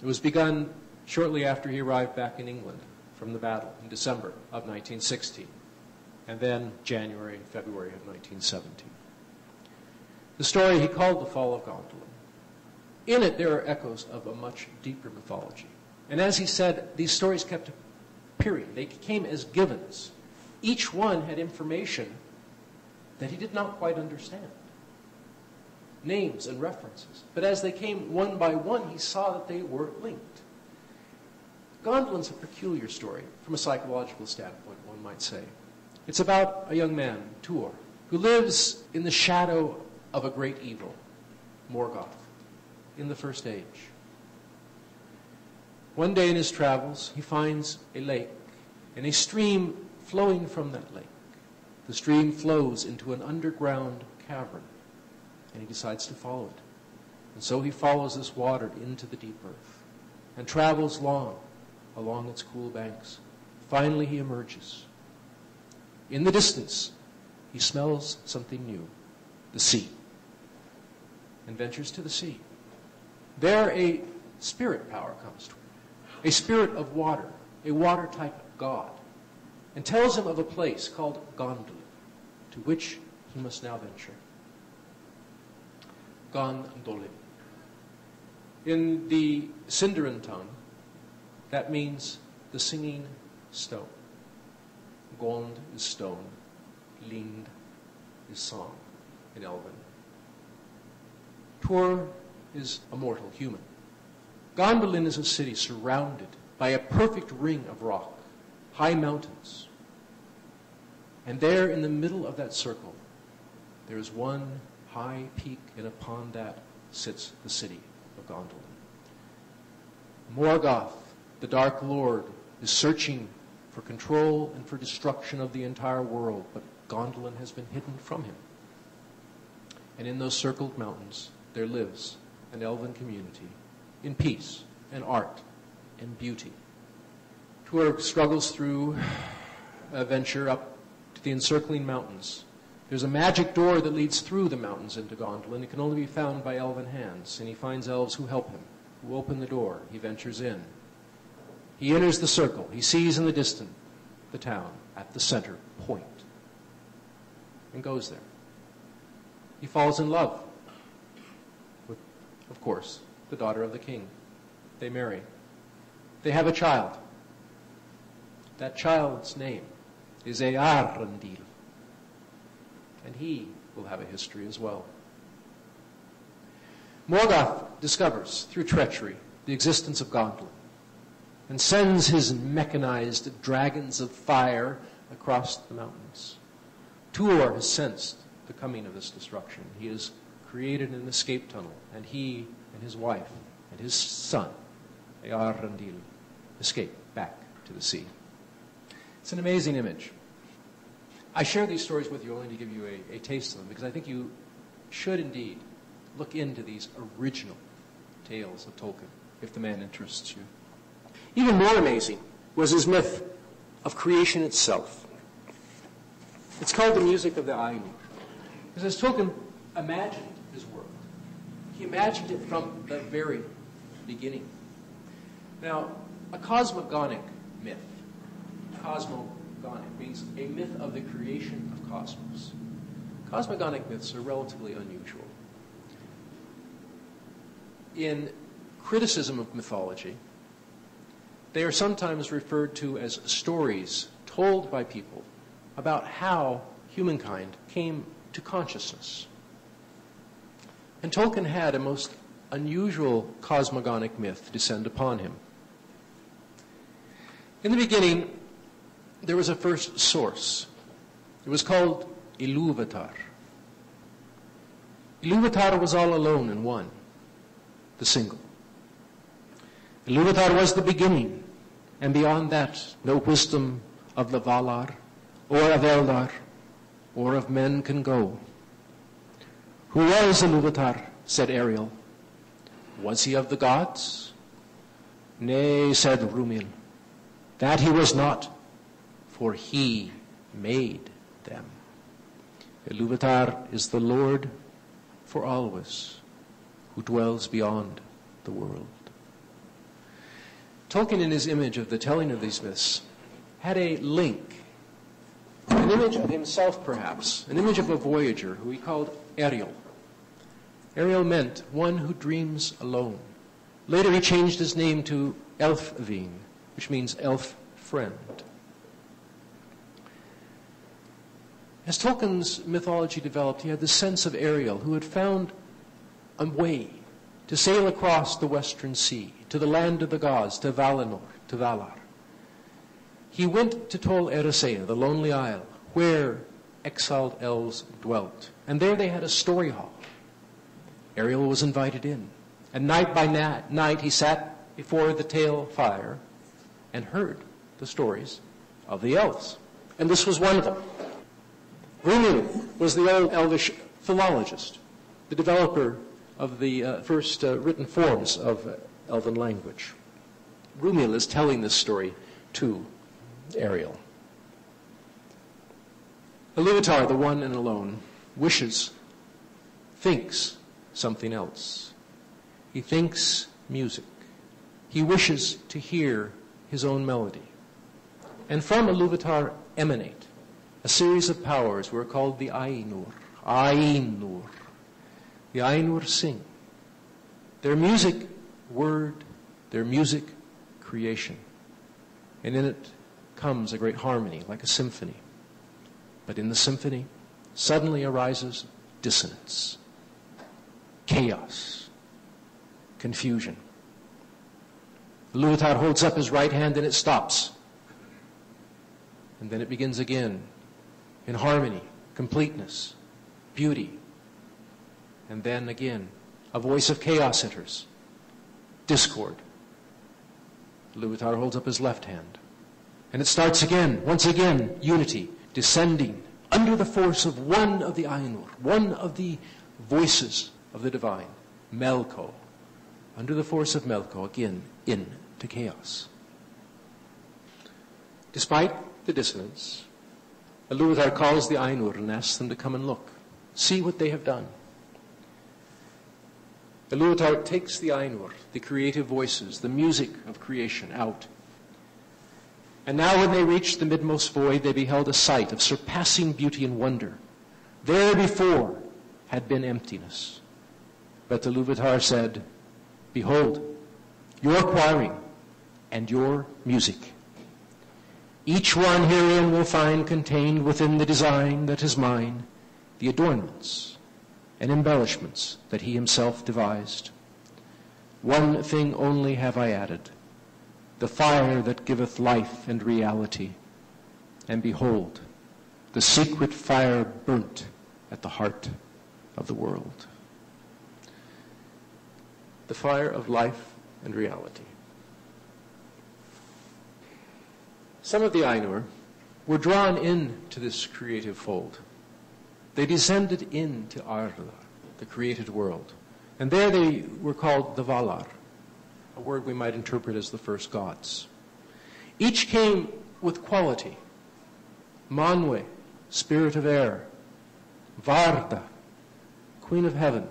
It was begun shortly after he arrived back in England from the battle in December of 1916, and then January and February of 1917. The story he called The Fall of Gondolin. In it, there are echoes of a much deeper mythology. And as he said, these stories kept appearing. They came as givens. Each one had information that he did not quite understand. Names and references. But as they came one by one, he saw that they were linked. Gondolin's a peculiar story from a psychological standpoint, one might say. It's about a young man, Tuor, who lives in the shadow of a great evil, Morgoth, in the First Age. One day in his travels, he finds a lake and a stream flowing from that lake. The stream flows into an underground cavern, and he decides to follow it. And so he follows this water into the deep earth and travels long along its cool banks. Finally, he emerges. In the distance, he smells something new the sea and ventures to the sea. There, a spirit power comes to him, a spirit of water, a water type god, and tells him of a place called Gondolin, to which he must now venture. Gondolin. In the Sindarin tongue, that means the singing stone. Gond is stone, lind is song in Elven. Tuor is a mortal human. Gondolin is a city surrounded by a perfect ring of rock, high mountains. And there in the middle of that circle, there is one high peak, and upon that sits the city of Gondolin. Morgoth, the Dark Lord, is searching for control and for destruction of the entire world, but Gondolin has been hidden from him. And in those circled mountains, there lives an elven community in peace and art and beauty. Tuor struggles through a venture up to the encircling mountains. There's a magic door that leads through the mountains into Gondolin. It can only be found by elven hands, and he finds elves who help him, who open the door. He ventures in. He enters the circle. He sees in the distance the town at the center point and goes there. He falls in love with, of course, the daughter of the king. They marry. They have a child. That child's name is Earendil. And he will have a history as well. Morgoth discovers, through treachery, the existence of Gondolin and sends his mechanized dragons of fire across the mountains. Tuor has sensed the coming of this destruction. He has created an escape tunnel, and he and his wife and his son, Earendil, escape back to the sea. It's an amazing image. I share these stories with you only to give you a, a taste of them because I think you should indeed look into these original tales of Tolkien if the man interests you. Even more amazing was his myth of creation itself. It's called the music of the Ainur. Because as Tolkien imagined his world, he imagined it from the very beginning. Now, a cosmogonic myth, means a myth of the creation of cosmos. Cosmogonic myths are relatively unusual. In criticism of mythology, they are sometimes referred to as stories told by people about how humankind came to consciousness. And Tolkien had a most unusual cosmogonic myth descend upon him. In the beginning, there was a first source. It was called Iluvatar. Iluvatar was all alone and one, the single. Iluvatar was the beginning, and beyond that, no wisdom of the Valar, or of Eldar, or of men can go. Who was Iluvatar? said Eriol. Was he of the gods? Nay, said Rúmil, that he was not, for he made them. Iluvatar is the Lord for always, who dwells beyond the world. Tolkien, in his image of the telling of these myths, had a link, an image of himself perhaps, an image of a voyager who he called Eriol. Eriol meant one who dreams alone. Later he changed his name to Ælfwine, which means elf friend. As Tolkien's mythology developed, he had the sense of Eriol, who had found a way to sail across the western sea to the land of the gods, to Valinor, to Valar. He went to Tol Eressëa, the lonely isle, where exiled elves dwelt. And there they had a story hall. Eriol was invited in. And night by na- night he sat before the tale fire and heard the stories of the elves. And this was one of them. Rúmil was the old elvish philologist, the developer of the uh, first uh, written forms of uh, Elven language. Rúmil is telling this story to Eriol. Iluvatar, the one and alone, wishes, thinks something else. He thinks music. He wishes to hear his own melody. And from Iluvatar emanate a series of powers were called the Ainur. Ainur. The Ainur sing. Their music, word, their music, creation. And in it comes a great harmony, like a symphony. But in the symphony, suddenly arises dissonance, chaos, confusion. Iluvatar holds up his right hand and it stops. And then it begins again in harmony, completeness, beauty. And then again, a voice of chaos enters, discord. Iluvatar holds up his left hand. And it starts again, once again, unity, descending under the force of one of the Ainur, one of the voices of the divine, Melko. Under the force of Melko, again, into chaos. Despite the dissonance, Iluvatar calls the Ainur and asks them to come and look, see what they have done. Iluvatar takes the Ainur, the creative voices, the music of creation, out. And now when they reached the midmost void, they beheld a sight of surpassing beauty and wonder. There before had been emptiness. But the Iluvatar said, Behold, your choiring and your music. Each one herein will find contained within the design that is mine the adornments and embellishments that he himself devised. One thing only have I added, the fire that giveth life and reality. And behold, the secret fire burnt at the heart of the world. The fire of life and reality. Some of the Ainur were drawn into this creative fold. They descended into Arda, the created world. And there they were called the Valar, a word we might interpret as the first gods. Each came with quality. Manwe, spirit of air. Varda, queen of heaven,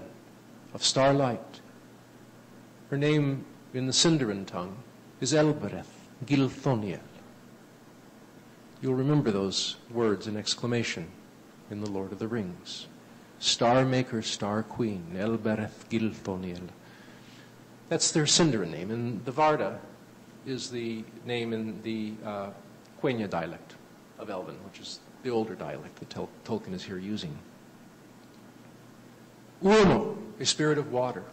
of starlight. Her name in the Sindarin tongue is Elbereth Gilthoniel. You'll remember those words in exclamation in The Lord of the Rings. Star Maker, Star Queen, Elbereth Gilthoniel. That's their Sindarin name. And the Varda is the name in the uh, Quenya dialect of Elven, which is the older dialect that Tol- Tolkien is here using. Ulmo, a spirit of water.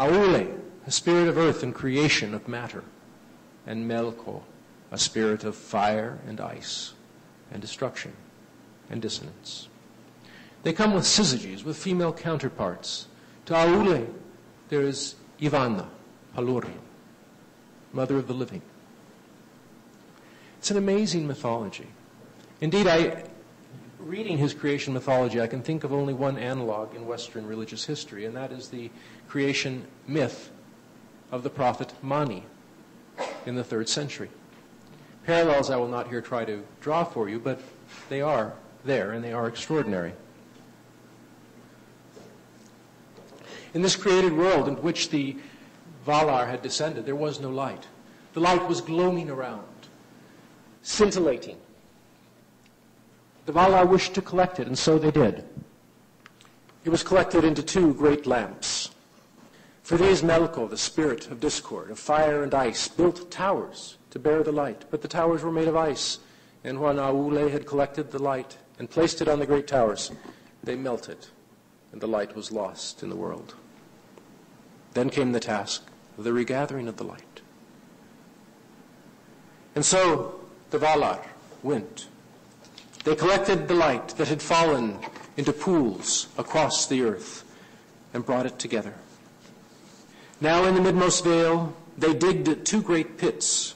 Aule, a spirit of earth and creation of matter. And Melko, a spirit of fire and ice and destruction and dissonance. They come with syzygies, with female counterparts. To Aule, there is Yavanna, Palúrien, mother of the living. It's an amazing mythology. Indeed, I, reading his creation mythology, I can think of only one analog in Western religious history, and that is the creation myth of the prophet Mani in the third century. Parallels I will not here try to draw for you, but they are there and they are extraordinary. In this created world in which the Valar had descended, there was no light. The light was gloaming around, scintillating. The Valar wished to collect it, and so they did. It was collected into two great lamps. For these Melko, the spirit of discord, of fire and ice, built towers to bear the light, but the towers were made of ice. And when Aule had collected the light and placed it on the great towers, they melted, and the light was lost in the world. Then came the task of the regathering of the light. And so the Valar went. They collected the light that had fallen into pools across the earth and brought it together. Now in the midmost vale, they digged two great pits.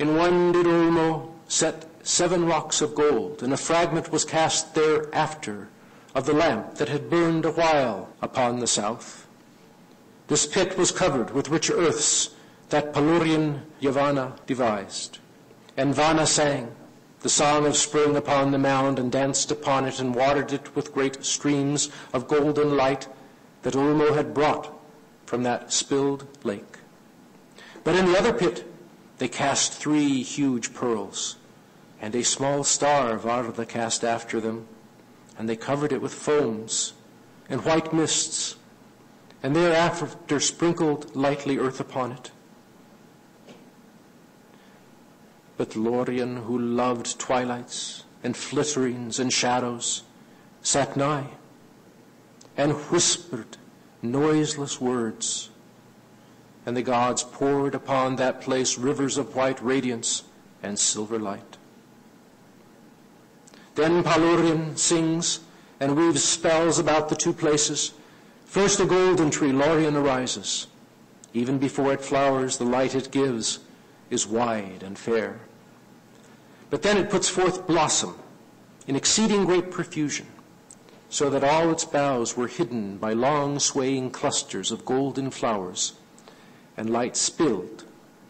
In one did Ulmo set seven rocks of gold, and a fragment was cast thereafter of the lamp that had burned a while upon the south. This pit was covered with rich earths that Palúrien Yavanna devised. And Vana sang the song of spring upon the mound and danced upon it and watered it with great streams of golden light that Ulmo had brought from that spilled lake. But in the other pit they cast three huge pearls, and a small star of Varda cast after them, and they covered it with foams and white mists, and thereafter sprinkled lightly earth upon it. But Lorien, who loved twilights and flitterings and shadows, sat nigh and whispered noiseless words. And the gods poured upon that place rivers of white radiance and silver light. Then Palúrien sings and weaves spells about the two places. First a golden tree, Lorien, arises. Even before it flowers, the light it gives is wide and fair. But then it puts forth blossom in exceeding great profusion, so that all its boughs were hidden by long swaying clusters of golden flowers, and light spilled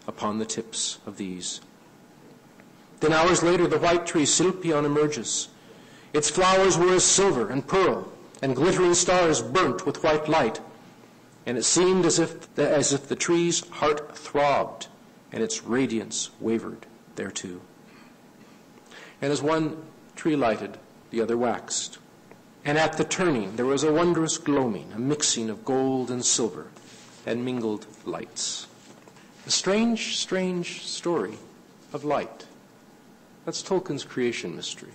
upon the tips of these. Then hours later, the white tree Silpion emerges. Its flowers were as silver and pearl, and glittering stars burnt with white light. And it seemed as if the, as if the tree's heart throbbed, and its radiance wavered thereto. And as one tree lighted, the other waxed. And at the turning there was a wondrous gloaming, a mixing of gold and silver, and mingled lights. A strange, strange story of light. That's Tolkien's creation mystery.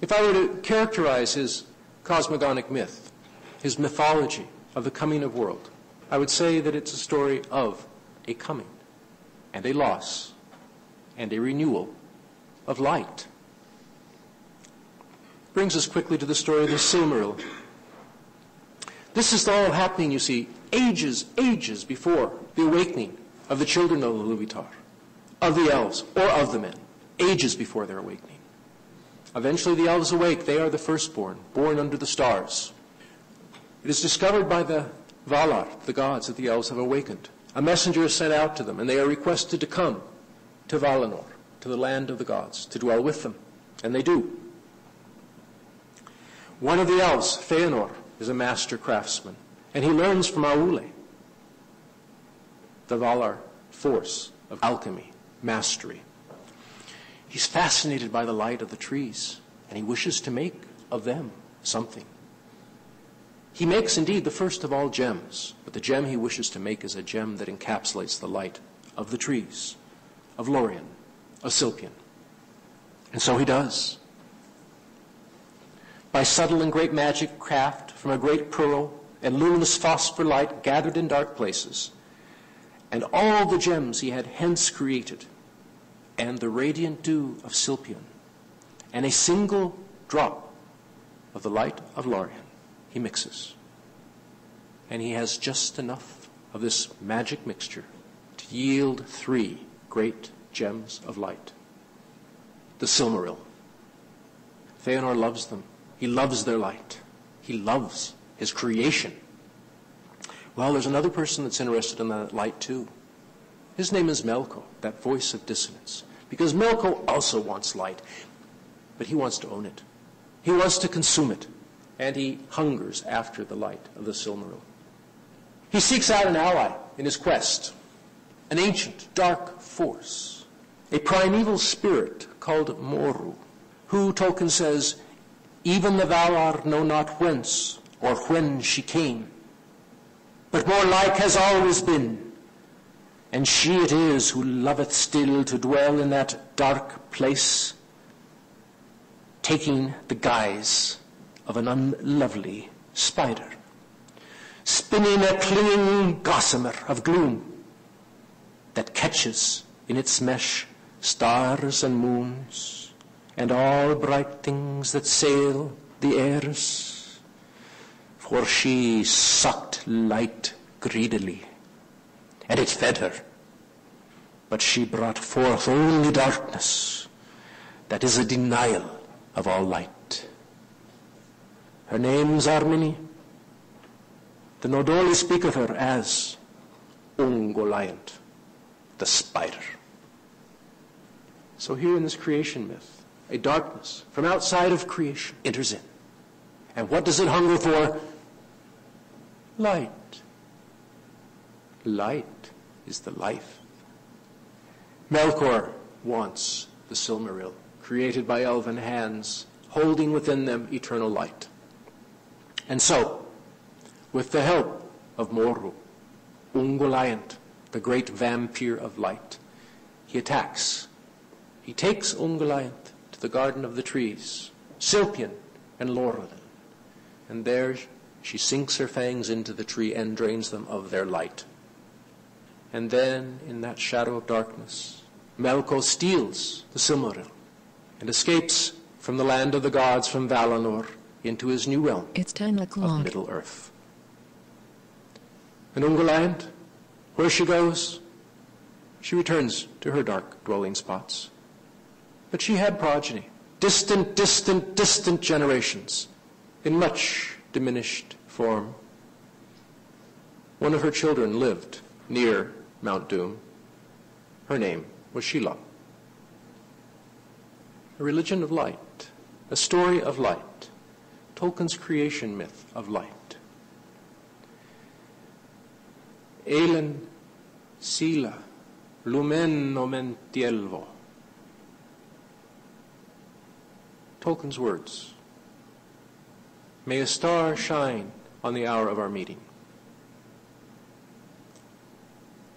If I were to characterize his cosmogonic myth, his mythology of the coming of world, I would say that it's a story of a coming and a loss and a renewal of light brings us quickly to the story of the Silmaril. This is all happening, you see, ages, ages before the awakening of the children of the Iluvatar, of the elves, or of the men, ages before their awakening. Eventually the elves awake. They are the firstborn, born under the stars. It is discovered by the Valar, the gods, that the elves have awakened. A messenger is sent out to them, and they are requested to come to Valinor, to the land of the gods, to dwell with them. And they do. One of the elves, Feanor, is a master craftsman, and he learns from Aule the Valar force of alchemy, mastery. He's fascinated by the light of the trees, and he wishes to make of them something. He makes indeed the first of all gems, but the gem he wishes to make is a gem that encapsulates the light of the trees, of Lorien, of Silpion. And so he does by subtle and great magic craft from a great pearl and luminous phosphor light gathered in dark places, and all the gems he had hence created, and the radiant dew of Silpion, and a single drop of the light of Lorien he mixes. And he has just enough of this magic mixture to yield three great gems of light. The Silmaril. Feanor loves them he loves their light. He loves his creation. Well, there's another person that's interested in that light too. His name is Melko, that voice of dissonance. Because Melko also wants light, but he wants to own it. He wants to consume it, and he hungers after the light of the Silmaril. He seeks out an ally in his quest, an ancient, dark force, a primeval spirit called Moru, who, Tolkien says, even the Valar know not whence or when she came, but more like has always been. And she it is who loveth still to dwell in that dark place, taking the guise of an unlovely spider, spinning a clinging gossamer of gloom that catches in its mesh stars and moons and all bright things that sail the airs. For she sucked light greedily, and it fed her. But she brought forth only darkness, that is a denial of all light. Her names are. The Noldoli speak of her as Ungoliant, the spider. So here in this creation myth, a darkness from outside of creation enters in. And what does it hunger for? Light. Light is the life. Melkor wants the Silmaril, created by elven hands, holding within them eternal light. And so, with the help of Moru, Ungoliant, the great vampire of light, he attacks. He takes Ungoliant to the Garden of the Trees, Silpion and Laurelin, and there she sinks her fangs into the tree and drains them of their light. And then, in that shadow of darkness, Melkor steals the Silmaril and escapes from the land of the gods from Valinor into his new realm It's 10 of o'clock. Middle Earth. And Ungoliant, where she goes, she returns to her dark dwelling spots. But she had progeny, distant, distant, distant generations, in much diminished form. One of her children lived near Mount Doom. Her name was Shelob. A religion of light, a story of light, Tolkien's creation myth of light. Elen síla lúmenn' omentielvo. Tolkien's words. May a star shine on the hour of our meeting.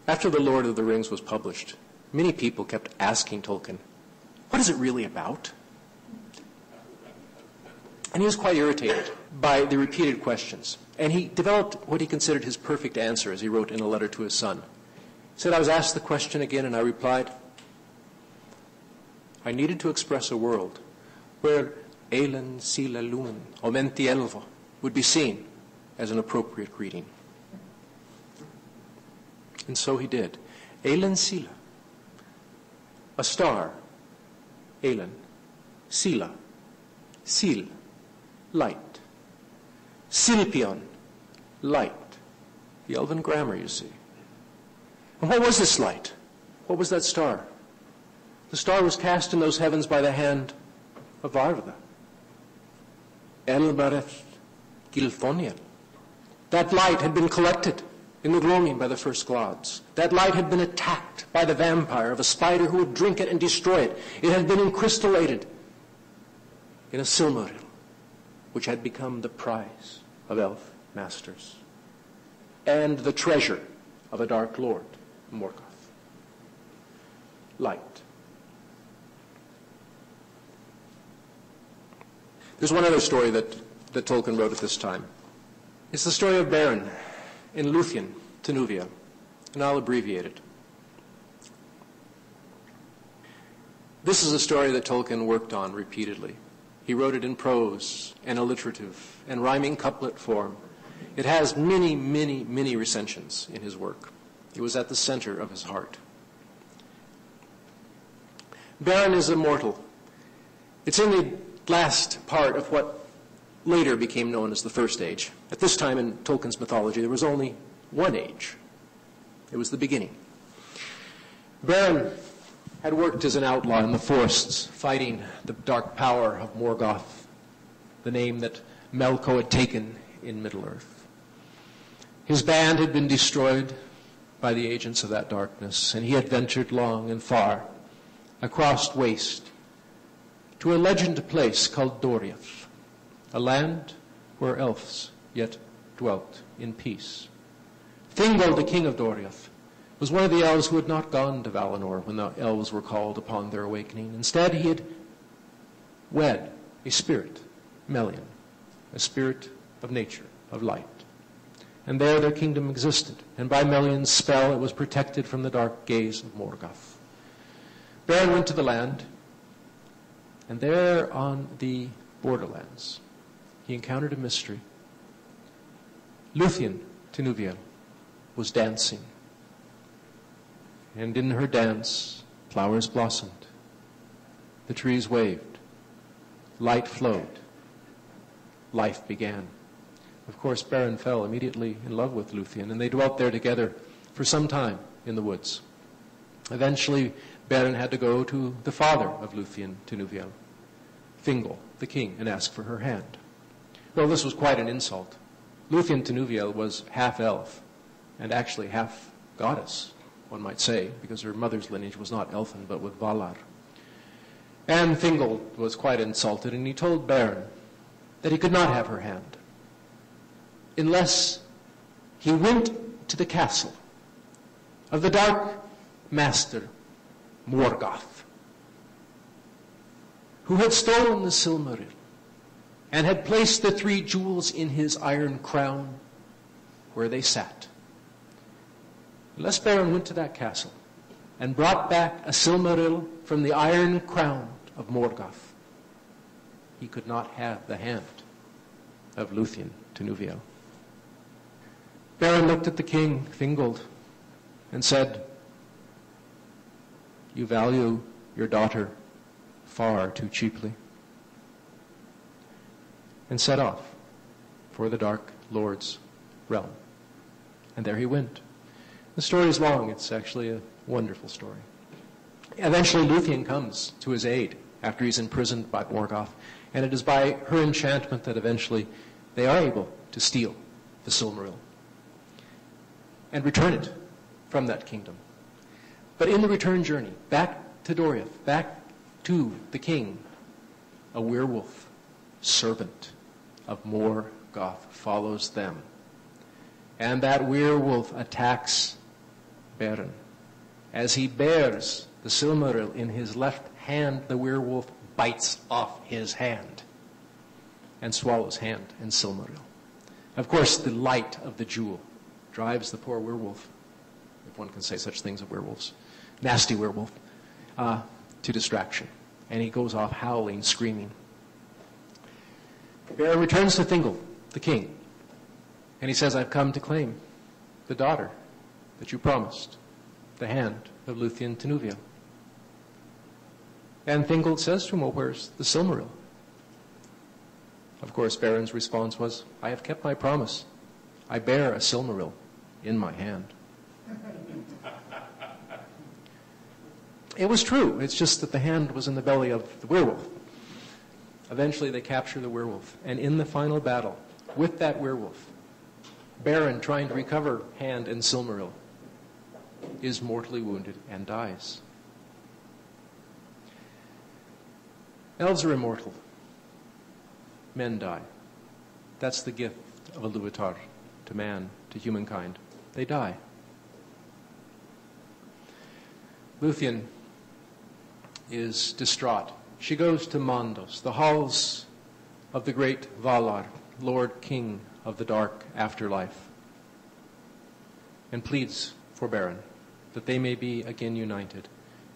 After The Lord of the Rings was published, many people kept asking Tolkien, what is it really about? And he was quite irritated by the repeated questions. And he developed what he considered his perfect answer, as he wrote in a letter to his son. He said, I was asked the question again, and I replied, I needed to express a world where Elen Sila Lumen, Omenti Elvo, would be seen as an appropriate greeting. And so he did. Elen Sila, a star. Elen, Sila, Sil, light. Silpion, light. The elven grammar, you see. And what was this light? What was that star? The star was cast in those heavens by the hand of Varda. Elbereth Gilthoniel. That light had been collected in the gloaming by the first gods. That light had been attacked by the vampire of a spider who would drink it and destroy it. It had been encrystallated in a Silmaril, which had become the prize of elf masters and the treasure of a dark lord, Morgoth. Light. There's one other story that, that Tolkien wrote at this time. It's the story of Beren in Luthien, Tinuviel, and I'll abbreviate it. This is a story that Tolkien worked on repeatedly. He wrote it in prose and alliterative and rhyming couplet form. It has many, many, many recensions in his work. It was at the center of his heart. Beren is immortal. It's in the last part of what later became known as the First Age. At this time in Tolkien's mythology, there was only one age. It was the beginning. Beren had worked as an outlaw in the forests, fighting the dark power of Morgoth, the name that Melko had taken in Middle-earth. His band had been destroyed by the agents of that darkness, and he had ventured long and far across waste to a legend place called Doriath, a land where elves yet dwelt in peace. Thingol, the king of Doriath, was one of the elves who had not gone to Valinor when the elves were called upon their awakening. Instead, he had wed a spirit, Melian, a spirit of nature, of light. And there their kingdom existed, and by Melian's spell it was protected from the dark gaze of Morgoth. Beren went to the land, and there on the borderlands, he encountered a mystery. Luthien, Tinuviel, was dancing. And in her dance, flowers blossomed. The trees waved. Light flowed. Life began. Of course, Beren fell immediately in love with Luthien, and they dwelt there together for some time in the woods. Eventually, Beren had to go to the father of Luthien, Tinuviel, Thingol, the king, and ask for her hand. Well, this was quite an insult. Luthien Tinuviel was half elf and actually half goddess. one might say, because her mother's lineage was not elfin, but with Valar. And Thingol was quite insulted, and he told Beren that he could not have her hand unless he went to the castle of the Dark Master Morgoth, who had stolen the Silmaril and had placed the three jewels in his iron crown where they sat. Unless Beren went to that castle and brought back a Silmaril from the iron crown of Morgoth, he could not have the hand of Luthien Tinuviel. Beren looked at the king, Thingol, and said, You value your daughter far too cheaply. And set off for the Dark Lord's realm. And there he went. The story is long. It's actually a wonderful story. Eventually, Luthien comes to his aid after he's imprisoned by Morgoth, and it is by her enchantment that eventually they are able to steal the Silmaril and return it from that kingdom. But in the return journey, back to Doriath, back to the king, a werewolf servant of more Goth follows them. And that werewolf attacks Beren. As he bears the Silmaril in his left hand, the werewolf bites off his hand and swallows hand and Silmaril. Of course, the light of the jewel drives the poor werewolf, if one can say such things of werewolves, nasty werewolf, uh, to distraction. And he goes off howling, screaming. Beren returns to Thingol, the king, and he says, I've come to claim the daughter that you promised, the hand of Luthien Tinuviel. And Thingol says to him, well, where's the Silmaril? Of course, Beren's response was, I have kept my promise. I bear a Silmaril in my hand. It was true. It's just that the hand was in the belly of the werewolf. Eventually, they capture the werewolf. And in the final battle, with that werewolf, Beren, trying to recover hand and Silmaril, is mortally wounded and dies. Elves are immortal. Men die. That's the gift of a Iluvatar to man, to humankind. They die. Luthien is distraught. She goes to Mandos, the halls of the great Valar, Lord King of the dark afterlife, and pleads for Beren that they may be again united.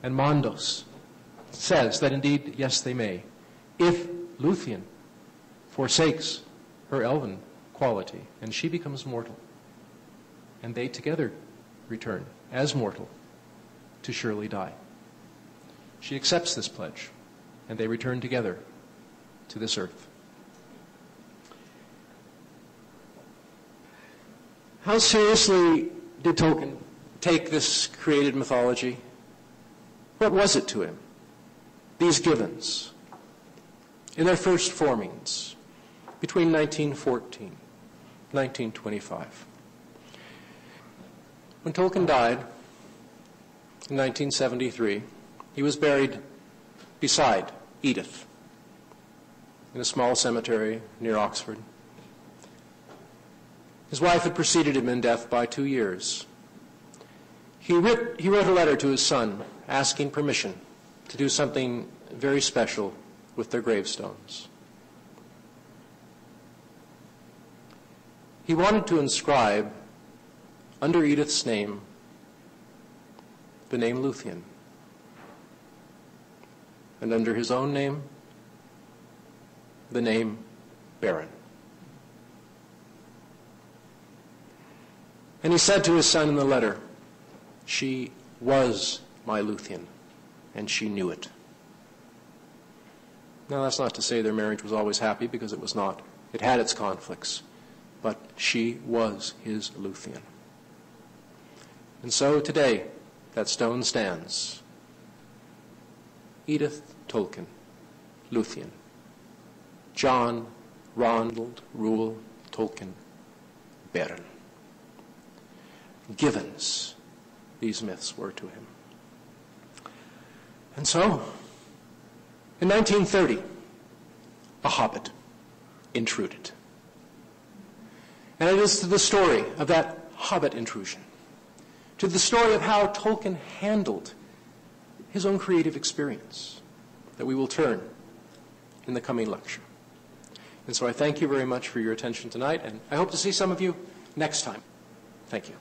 And Mandos says that indeed, yes, they may, if Luthien forsakes her elven quality and she becomes mortal, and they together return as mortal to surely die. She accepts this pledge, and they return together to this earth. How seriously did Tolkien take this created mythology? What was it to him? These givens, in their first formings, between 1914 1925. When Tolkien died in 1973, he was buried beside Edith in a small cemetery near Oxford. His wife had preceded him in death by two years. He, writ, he wrote a letter to his son asking permission to do something very special with their gravestones. He wanted to inscribe under Edith's name the name Luthien, and under his own name the name Beren. And he said to his son in the letter, She was my Luthien, and she knew it. Now, that's not to say their marriage was always happy, because it was not. It had its conflicts. But she was his Luthien. And so today, that stone stands. Edith Tolkien, Luthien. John Ronald Reuel Tolkien, Beren. Givens these myths were to him. And so, in 1930, a hobbit intruded. And it is to the story of that hobbit intrusion, to the story of how Tolkien handled his own creative experience, that we will turn in the coming lecture. And so I thank you very much for your attention tonight, and I hope to see some of you next time. Thank you.